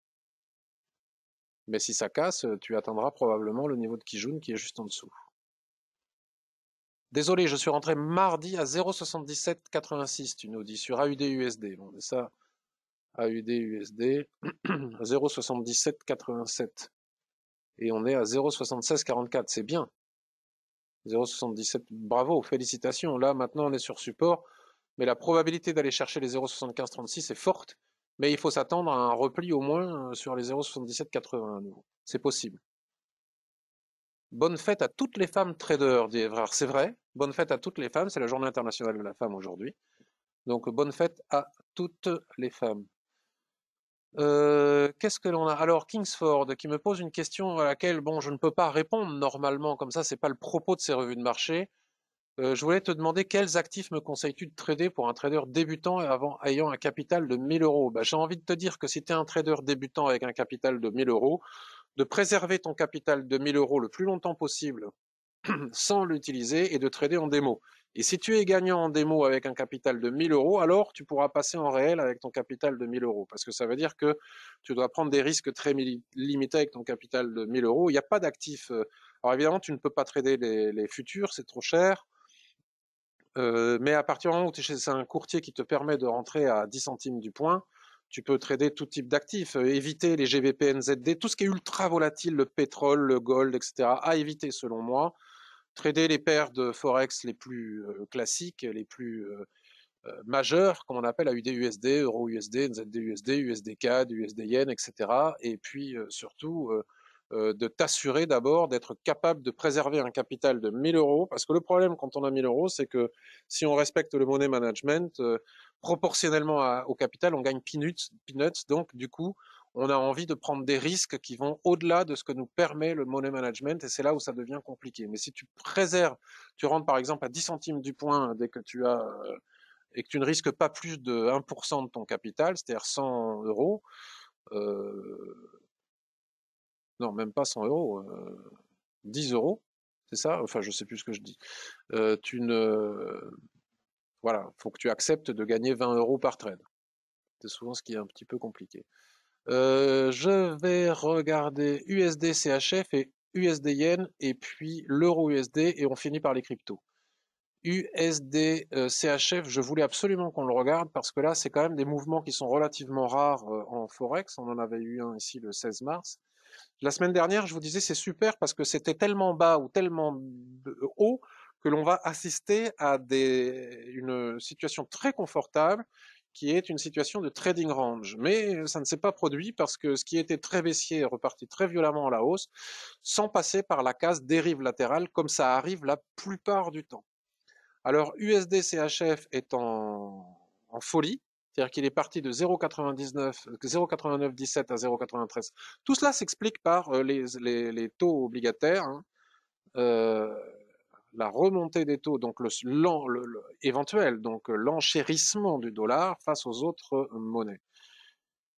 Mais si ça casse, tu atteindras probablement le niveau de Kijun qui est juste en dessous. Désolé, je suis rentré mardi à 0,7786, tu nous dis, sur AUD USD. Bon, mais ça, AUD USD, 0,7787. Et on est à 0,7644, c'est bien. 0,77, bravo, félicitations. Là, maintenant, on est sur support, mais la probabilité d'aller chercher les 0,7536 est forte, mais il faut s'attendre à un repli au moins euh, sur les 0,7780 à nouveau. C'est possible. Bonne fête à toutes les femmes traders, dit Evrard. C'est vrai, bonne fête à toutes les femmes, c'est la journée internationale de la femme aujourd'hui. Donc bonne fête à toutes les femmes. Euh, qu'est-ce que l'on a? Alors Kingsford qui me pose une question à laquelle je ne peux pas répondre normalement comme ça c'est pas le propos de ces revues de marché. Euh, je voulais te demander quels actifs me conseilles-tu de trader pour un trader débutant ayant un capital de 1000 euros? Bah, J'ai envie de te dire que si tu es un trader débutant avec un capital de 1000 euros, de préserver ton capital de 1000 euros le plus longtemps possible [CLEARS THROAT] sans l'utiliser et de trader en démo. Et si tu es gagnant en démo avec un capital de 1000 euros, alors tu pourras passer en réel avec ton capital de 1000 euros. Parce que ça veut dire que tu dois prendre des risques très limités avec ton capital de 1000 euros. Il n'y a pas d'actifs. Euh, alors évidemment, tu ne peux pas trader les, futurs, c'est trop cher. Euh, mais à partir du moment où tu es chez un courtier qui te permet de rentrer à 10 centimes du point, tu peux trader tout type d'actifs, euh, éviter les GVP, NZD, tout ce qui est ultra volatile, le pétrole, le gold, etc., à éviter selon moi. Trader les paires de Forex les plus euh, classiques, les plus majeures, comme on appelle AUD USD, Euro USD, NZD USD, USD CAD, USD Yen, etc. Et puis surtout, de t'assurer d'abord d'être capable de préserver un capital de 1000 euros, parce que le problème quand on a 1000 euros, c'est que si on respecte le money management, proportionnellement au capital, on gagne peanuts, peanuts, donc du coup, on a envie de prendre des risques qui vont au-delà de ce que nous permet le money management, et c'est là où ça devient compliqué. Mais si tu préserves, tu rentres par exemple à 10 centimes du point dès que tu as et que tu ne risques pas plus de 1% de ton capital, c'est-à-dire 100 euros, euh, non, même pas 100 euros, 10 euros, c'est ça? Enfin, je sais plus ce que je dis. Tu ne voilà, faut que tu acceptes de gagner 20 euros par trade. C'est souvent ce qui est un petit peu compliqué. Je vais regarder USD CHF et USD Yen et puis l'euro USD et on finit par les cryptos. USD CHF, je voulais absolument qu'on le regarde parce que là, c'est quand même des mouvements qui sont relativement rares en Forex. On en avait eu un ici le 16 mars. La semaine dernière, je vous disais, c'est super parce que c'était tellement bas ou tellement haut que l'on va assister à une situation très confortable qui est une situation de trading range. Mais ça ne s'est pas produit parce que ce qui était très baissier est reparti très violemment à la hausse, sans passer par la case dérive latérale, comme ça arrive la plupart du temps. Alors USD CHF est en folie, c'est-à-dire qu'il est parti de 0,99, 0,8917 à 0,93. Tout cela s'explique par euh, les, taux obligataires. Hein. Euh, la remontée des taux, donc éventuel, donc euh, l'enchérissement du dollar face aux autres euh, monnaies.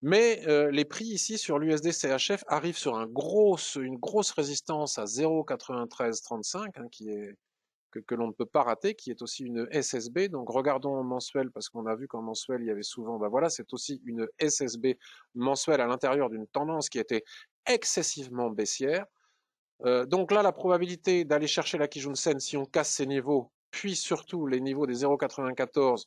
Mais euh, les prix ici sur l'USD CHF arrivent sur un une grosse résistance à 0,9335, hein, qui est que, l'on ne peut pas rater, qui est aussi une SSB. Donc regardons en mensuel, parce qu'on a vu qu'en mensuel, il y avait souvent, ben voilà, c'est aussi une SSB mensuelle à l'intérieur d'une tendance qui était excessivement baissière. Euh, donc là, la probabilité d'aller chercher la Kijun-sen si on casse ces niveaux, puis surtout les niveaux des 0,94,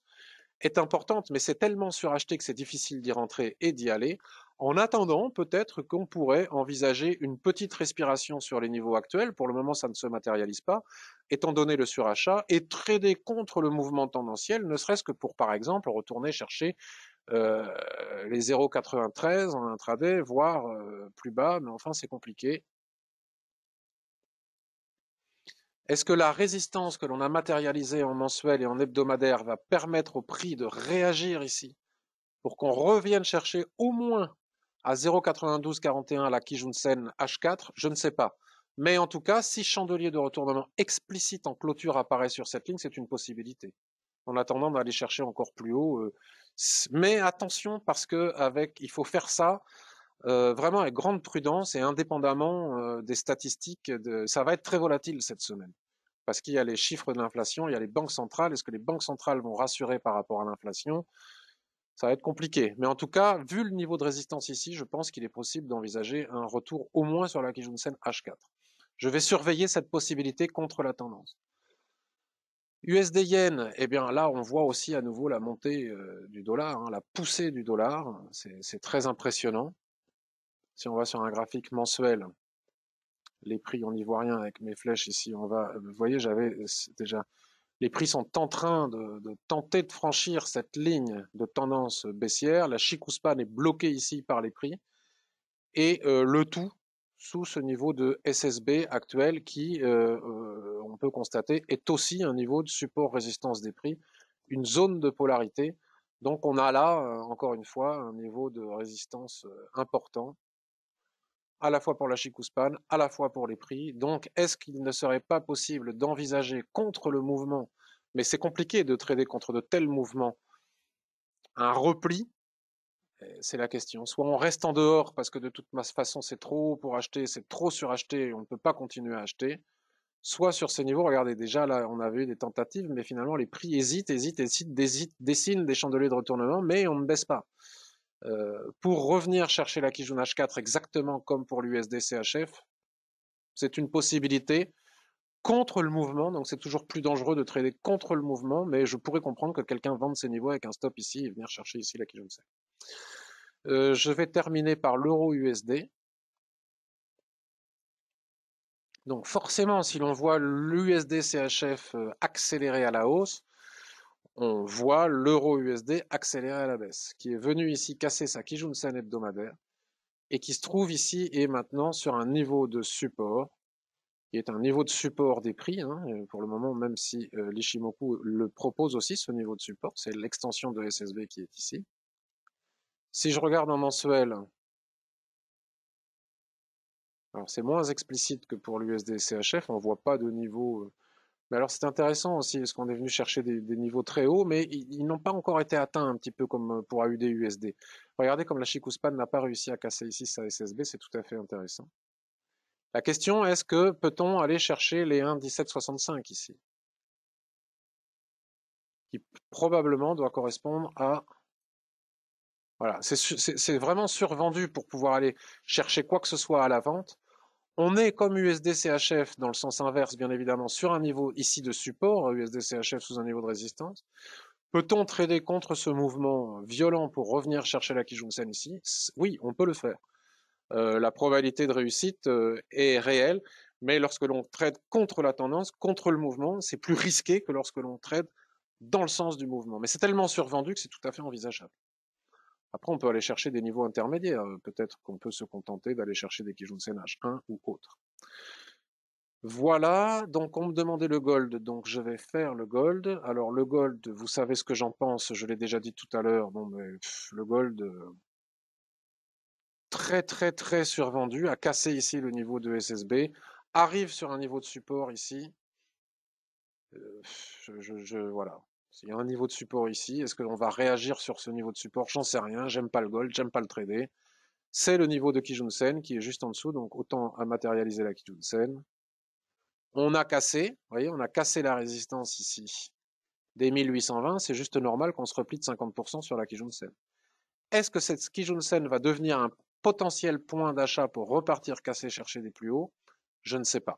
est importante, mais c'est tellement suracheté que c'est difficile d'y rentrer et d'y aller. En attendant, peut-être qu'on pourrait envisager une petite respiration sur les niveaux actuels. Pour le moment, ça ne se matérialise pas, étant donné le surachat, et trader contre le mouvement tendanciel, ne serait-ce que pour, par exemple, retourner chercher euh, les 0,93 en intraday, voire euh, plus bas, mais enfin, c'est compliqué. Est-ce que la résistance que l'on a matérialisée en mensuel et en hebdomadaire va permettre au prix de réagir ici pour qu'on revienne chercher au moins À 0,9241 la Kijun-sen H4, je ne sais pas. Mais en tout cas, si chandelier de retournement explicite en clôture apparaît sur cette ligne, c'est une possibilité. En attendant d'aller chercher encore plus haut. Euh, mais attention parce que il faut faire ça euh, vraiment avec grande prudence et indépendamment euh, des statistiques. Ça va être très volatile cette semaine parce qu'il y a les chiffres de l'inflation, il y a les banques centrales. Est-ce que les banques centrales vont rassurer par rapport à l'inflation? Ça va être compliqué. Mais en tout cas, vu le niveau de résistance ici, je pense qu'il est possible d'envisager un retour au moins sur la Kijun-sen H4. Je vais surveiller cette possibilité contre la tendance. USD Yen, eh bien là, on voit aussi à nouveau la montée euh, du dollar, hein, la poussée du dollar. C'est très impressionnant. Si on va sur un graphique mensuel, les prix, on n'y voit rien avec mes flèches ici. On va, vous voyez, j'avais déjà, les prix sont en train de, tenter de franchir cette ligne de tendance baissière. La Chikuspan est bloquée ici par les prix et euh, le tout sous ce niveau de SSB actuel qui, euh, euh, on peut constater, est aussi un niveau de support résistance des prix, une zone de polarité. Donc on a là, encore une fois, un niveau de résistance important à la fois pour la Chikuspan, à la fois pour les prix. Donc, est-ce qu'il ne serait pas possible d'envisager contre le mouvement, mais c'est compliqué de trader contre de tels mouvements, un repli? Eh, c'est la question. Soit on reste en dehors parce que de toute façon c'est trop pour acheter, c'est trop suracheté, on ne peut pas continuer à acheter. Soit sur ces niveaux, regardez déjà là on avait eu des tentatives, mais finalement les prix hésitent, hésitent, hésitent, dessinent des chandeliers de retournement, mais on ne baisse pas. Euh, pour revenir chercher la Kijun H4 exactement comme pour l'USD CHF, c'est une possibilité contre le mouvement, donc c'est toujours plus dangereux de trader contre le mouvement, mais je pourrais comprendre que quelqu'un vende ses niveaux avec un stop ici et venir chercher ici la Kijun euh, je vais terminer par l'euro USD. Donc forcément, si l'on voit l'USD CHF euh, accélérer à la hausse, on voit l'euro USD accélérer à la baisse, qui est venu ici casser sa Kijun-sen hebdomadaire et qui se trouve ici et maintenant sur un niveau de support, qui est un niveau de support des prix, hein, pour le moment, même si euh, l'Ishimoku le propose aussi, ce niveau de support, c'est l'extension de SSB qui est ici. Si je regarde en mensuel, alors c'est moins explicite que pour l'USD CHF, on ne voit pas de niveau euh, mais alors c'est intéressant aussi, parce qu'on est venu chercher des, niveaux très hauts, mais ils, n'ont pas encore été atteints un petit peu comme euh, pour AUD USD. Regardez comme la Chikuspan n'a pas réussi à casser ici sa SSB, c'est tout à fait intéressant. La question est-ce que peut-on aller chercher les 1,1765 ici? Qui probablement doit correspondre à... Voilà, c'est vraiment survendu pour pouvoir aller chercher quoi que ce soit à la vente. On est comme USD-CHF dans le sens inverse, bien évidemment, sur un niveau ici de support, USD-CHF sous un niveau de résistance. Peut-on trader contre ce mouvement violent pour revenir chercher la Kijun-sen ici? Oui, on peut le faire. Euh, la probabilité de réussite euh, est réelle, mais lorsque l'on trade contre la tendance, contre le mouvement, c'est plus risqué que lorsque l'on trade dans le sens du mouvement. Mais c'est tellement survendu que c'est tout à fait envisageable. Après, on peut aller chercher des niveaux intermédiaires. Peut-être qu'on peut se contenter d'aller chercher des Kijun-sen H1 ou autre. Voilà, donc on me demandait le gold, donc je vais faire le gold. Alors le gold, vous savez ce que j'en pense, je l'ai déjà dit tout à l'heure, bon mais le gold euh, très très très survendu, a cassé ici le niveau de SSB, arrive sur un niveau de support ici. Euh, je, voilà, il y a un niveau de support ici. Est-ce qu'on va réagir sur ce niveau de support? J'en sais rien. J'aime pas le gold, j'aime pas le trader. C'est le niveau de Kijun-sen qui est juste en dessous, donc autant à matérialiser la Kijun-sen. On a cassé, vous voyez, on a cassé la résistance ici des 1820. C'est juste normal qu'on se replie de 50% sur la Kijun-sen. Est-ce que cette Kijun-sen va devenir un potentiel point d'achat pour repartir casser, chercher des plus hauts? Je ne sais pas.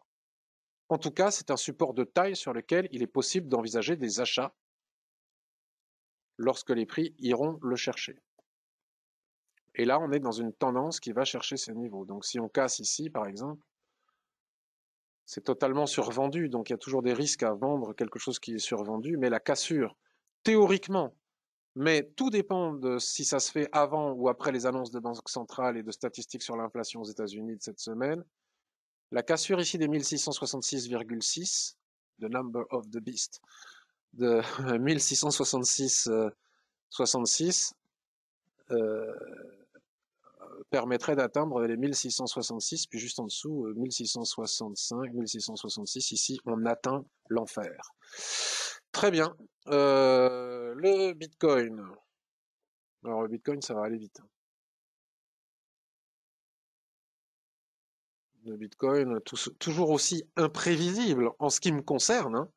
En tout cas, c'est un support de taille sur lequel il est possible d'envisager des achats lorsque les prix iront le chercher. Et là, on est dans une tendance qui va chercher ces niveaux. Donc si on casse ici, par exemple, c'est totalement survendu. Donc il y a toujours des risques à vendre quelque chose qui est survendu. Mais la cassure, théoriquement, mais tout dépend de si ça se fait avant ou après les annonces de Banque centrale et de statistiques sur l'inflation aux États-Unis de cette semaine. La cassure ici des 1666,6, the number of the beast, de [LAUGHS] 1666 66 euh, euh, permettrait d'atteindre les 1666, puis juste en dessous, 1665, 1666. Ici, on atteint l'enfer. Très bien. Euh, le Bitcoin. Alors le Bitcoin, ça va aller vite. Le Bitcoin, toujours aussi imprévisible en ce qui me concerne. Hein.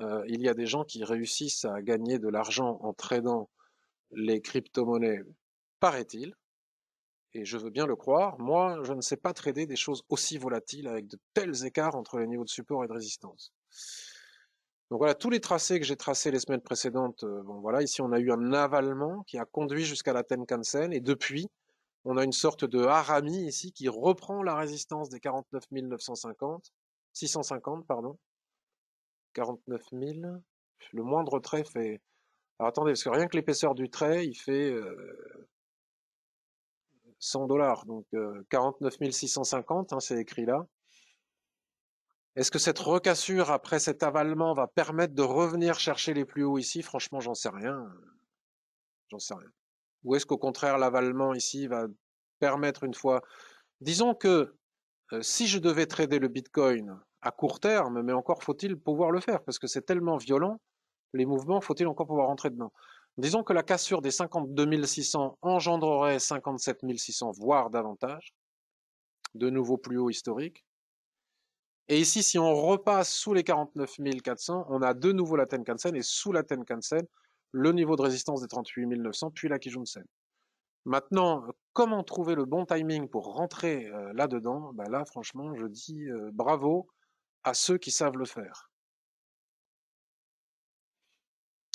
Euh, il y a des gens qui réussissent à gagner de l'argent en tradant les crypto-monnaies, paraît-il. Et je veux bien le croire. Moi, je ne sais pas trader des choses aussi volatiles avec de tels écarts entre les niveaux de support et de résistance. Donc voilà, tous les tracés que j'ai tracés les semaines précédentes, euh, bon voilà, ici on a eu un avalement qui a conduit jusqu'à la Tenkan-sen, et depuis, on a une sorte de harami ici qui reprend la résistance des 49 950, 650, pardon. 49 000, le moindre trait fait... Alors attendez, parce que rien que l'épaisseur du trait, il fait 100 euh, dollars, donc 49 euh, 650, hein, c'est écrit là. Est-ce que cette recassure après cet avalement va permettre de revenir chercher les plus hauts ici? Franchement, j'en sais rien. J'en sais rien. Ou est-ce qu'au contraire, l'avalement ici va permettre une fois... Disons que euh, si je devais trader le Bitcoin à court terme, mais encore faut-il pouvoir le faire, parce que c'est tellement violent, les mouvements, faut-il encore pouvoir rentrer dedans? Disons que la cassure des 52 600 engendrerait 57 600, voire davantage, de nouveaux plus hauts historiques. Et ici, si on repasse sous les 49 400, on a de nouveau la Tenkan-sen et sous la Tenkan-sen, le niveau de résistance des 38 900, puis la Kijun-sen. Maintenant, comment trouver le bon timing pour rentrer euh, là-dedans? Ben Là, franchement, je dis euh, bravo à ceux qui savent le faire.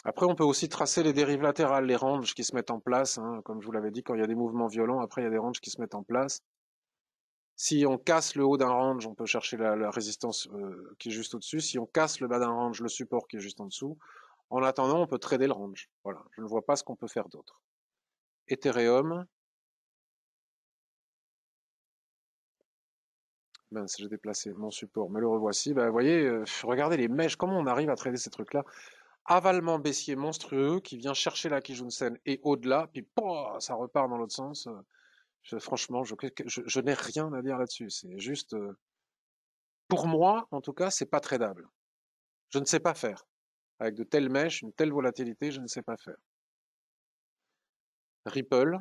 Après, on peut aussi tracer les dérives latérales, les ranges qui se mettent en place. Hein, comme je vous l'avais dit, quand il y a des mouvements violents, après, il y a des ranges qui se mettent en place. Si on casse le haut d'un range, on peut chercher la, résistance euh, qui est juste au-dessus. Si on casse le bas d'un range, le support qui est juste en dessous. En attendant, on peut trader le range. Voilà, je ne vois pas ce qu'on peut faire d'autre. Ethereum. J'ai déplacé mon support, mais le revoici. Ben, voyez, euh, regardez les mèches, comment on arrive à trader ces trucs-là. Avalement baissier monstrueux qui vient chercher la Kijun-sen et au-delà, puis ça repart dans l'autre sens franchement, je, n'ai rien à dire là-dessus. C'est juste, euh, pour moi, en tout cas, c'est pas tradable. Je ne sais pas faire. Avec de telles mèches, une telle volatilité, je ne sais pas faire. Ripple.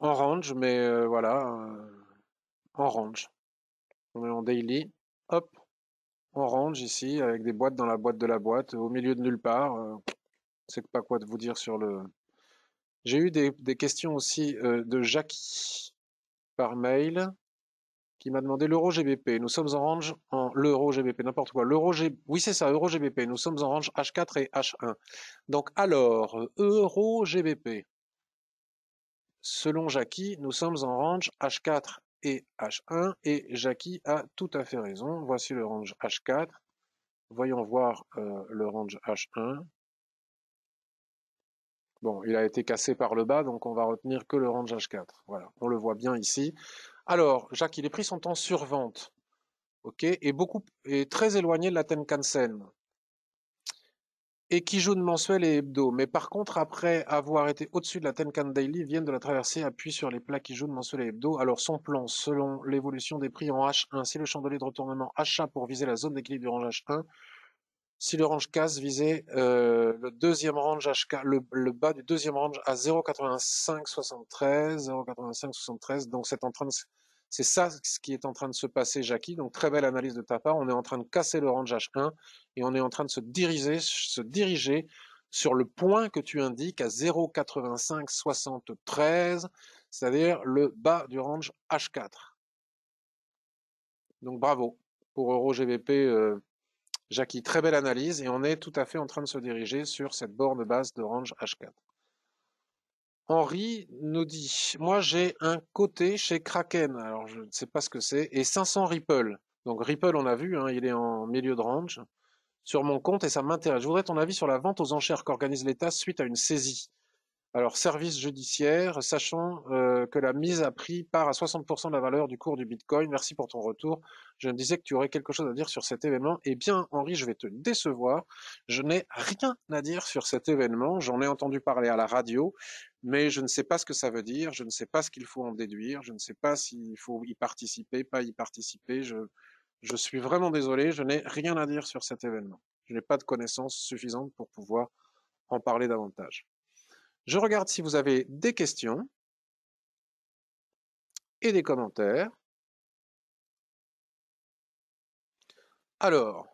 En range, mais euh, voilà, euh, en range. On est en daily. Hop, en range ici, avec des boîtes dans la boîte de la boîte, au milieu de nulle part sais pas quoi vous dire sur le. J'ai eu des, questions aussi euh, de Jackie par mail qui m'a demandé l'euro GBP. Nous sommes en range l'euro GBP, n'importe quoi. Oui, c'est ça, euro GBP. Nous sommes en range H4 et H1. Donc alors, euro GBP. Selon Jackie, nous sommes en range H4 et H1 et Jackie a tout à fait raison. Voici le range H4. Voyons voir euh, le range H1. Bon, il a été cassé par le bas, donc on va retenir que le range H4. Voilà, on le voit bien ici. Alors, Jacques, les prix sont en survente. OK, et beaucoup est très éloigné de la Tenkan-sen. Et qui joue de mensuel et hebdo. Mais par contre, après avoir été au-dessus de la Tenkan Daily, viennent de la traverser, appuie sur les plats qui jouent de mensuel et hebdo. Alors, son plan, selon l'évolution des prix en H1, si le chandelier de retournement achat pour viser la zone d'équilibre du range H1, si le range casse visait euh, le deuxième range HK, le, bas du deuxième range à 0,8573, 0,8573. Donc c'est en train de, c'est ça ce qui est en train de se passer, Jackie. Donc très belle analyse de ta part. On est en train de casser le range H1 et on est en train de se diriger, sur le point que tu indiques à 0,8573, c'est-à-dire le bas du range H4. Donc bravo pour EuroGBP. Euh, Jackie, très belle analyse et on est tout à fait en train de se diriger sur cette borne basse de range H4. Henri nous dit, moi j'ai un côté chez Kraken, alors je ne sais pas ce que c'est, et 500 Ripple. Donc Ripple, on a vu, hein, il est en milieu de range sur mon compte et ça m'intéresse. Je voudrais ton avis sur la vente aux enchères qu'organise l'État suite à une saisie. Alors, service judiciaire, sachant euh, que la mise à prix part à 60% de la valeur du cours du Bitcoin. Merci pour ton retour. Je me disais que tu aurais quelque chose à dire sur cet événement. Eh bien, Henri, je vais te décevoir. Je n'ai rien à dire sur cet événement. J'en ai entendu parler à la radio, mais je ne sais pas ce que ça veut dire. Je ne sais pas ce qu'il faut en déduire. Je ne sais pas s'il faut y participer, pas y participer. Je, je suis vraiment désolé. Je n'ai rien à dire sur cet événement. Je n'ai pas de connaissances suffisantes pour pouvoir en parler davantage. Je regarde si vous avez des questions et des commentaires. Alors,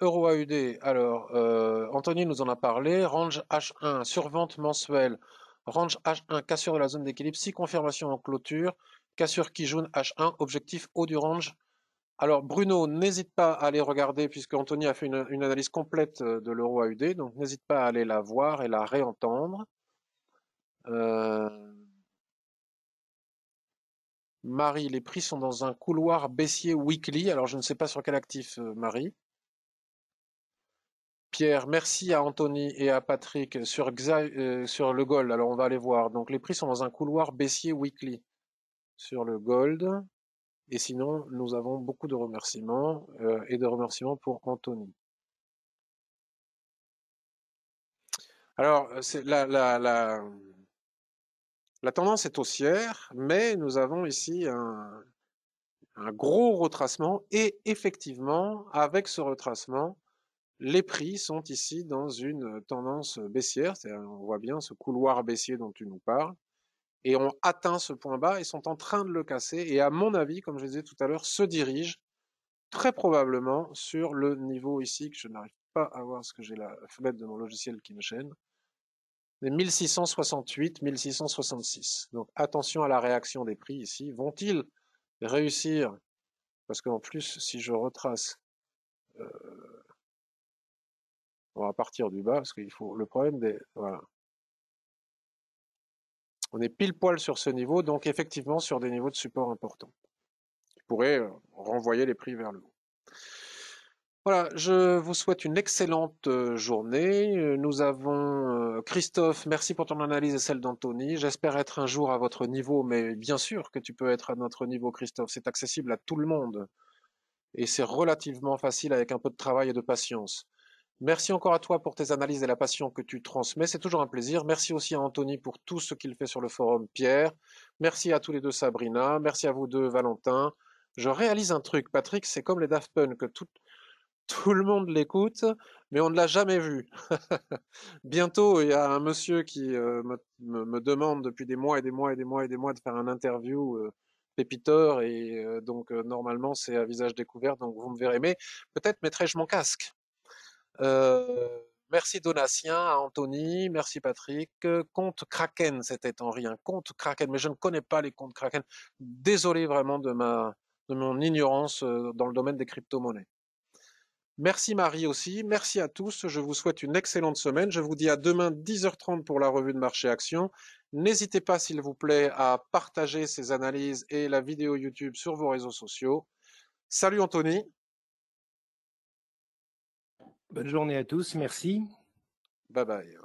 EuroAUD, alors, euh, Anthony nous en a parlé. Range H1, survente mensuelle. Range H1, cassure de la zone d'équilibre, 6 confirmations en clôture. Cassure Kijun H1, objectif haut du range alors Bruno, n'hésite pas à aller regarder, puisque Anthony a fait une, analyse complète euh, de l'euro AUD, donc n'hésite pas à aller la voir et la réentendre. Euh, Marie, les prix sont dans un couloir baissier weekly. Alors je ne sais pas sur quel actif, euh, Marie. Pierre, merci à Anthony et à Patrick sur, sur le gold. Alors on va aller voir. Donc les prix sont dans un couloir baissier weekly sur le gold. Et sinon, nous avons beaucoup de remerciements euh, et de remerciements pour Anthony. Alors, euh, la, tendance est haussière, mais nous avons ici un, un gros retracement et effectivement, avec ce retracement, les prix sont ici dans une tendance baissière, on voit bien ce couloir baissier dont tu nous parles, et ont atteint ce point bas et sont en train de le casser. Et à mon avis, comme je disais tout à l'heure, se dirigent très probablement sur le niveau ici, que je n'arrive pas à voir ce que j'ai la fenêtre de mon logiciel qui me chaîne, les 1668, 1666. Donc attention à la réaction des prix ici. Vont-ils réussir? Parce qu'en plus, si je retrace, euh, on va partir du bas, parce qu'il faut le problème des... Voilà. On est pile poil sur ce niveau, donc effectivement sur des niveaux de support importants, qui pourraient euh, renvoyer les prix vers le haut. Voilà, je vous souhaite une excellente euh, journée. Euh, nous avons Christophe, merci pour ton analyse et celle d'Anthony. J'espère être un jour à votre niveau, mais bien sûr que tu peux être à notre niveau, Christophe. C'est accessible à tout le monde. Et c'est relativement facile avec un peu de travail et de patience. Merci encore à toi pour tes analyses et la passion que tu transmets. C'est toujours un plaisir. Merci aussi à Anthony pour tout ce qu'il fait sur le forum Pierre. Merci à tous les deux Sabrina. Merci à vous deux Valentin. Je réalise un truc, Patrick, c'est comme les Daft Punk, que tout, le monde l'écoute, mais on ne l'a jamais vu. [LAUGHS] Bientôt, il y a un monsieur qui euh, me, demande depuis des mois et des mois et des mois et des mois de faire un interview euh, pépiteur, et euh, donc normalement c'est à visage découvert, donc vous me verrez. Mais peut-être mettrai-je mon casque. Euh, merci Donatien, à Anthony, merci Patrick. Compte Kraken, c'était Henri, un compte Kraken, mais je ne connais pas les comptes Kraken. Désolé vraiment de ma de mon ignorance euh, dans le domaine des crypto-monnaies. Merci Marie aussi, merci à tous, je vous souhaite une excellente semaine, je vous dis à demain 10h30 pour la revue de marché action. N'hésitez pas s'il vous plaît à partager ces analyses et la vidéo YouTube sur vos réseaux sociaux. Salut Anthony. Bonne journée à tous, merci. Bye bye.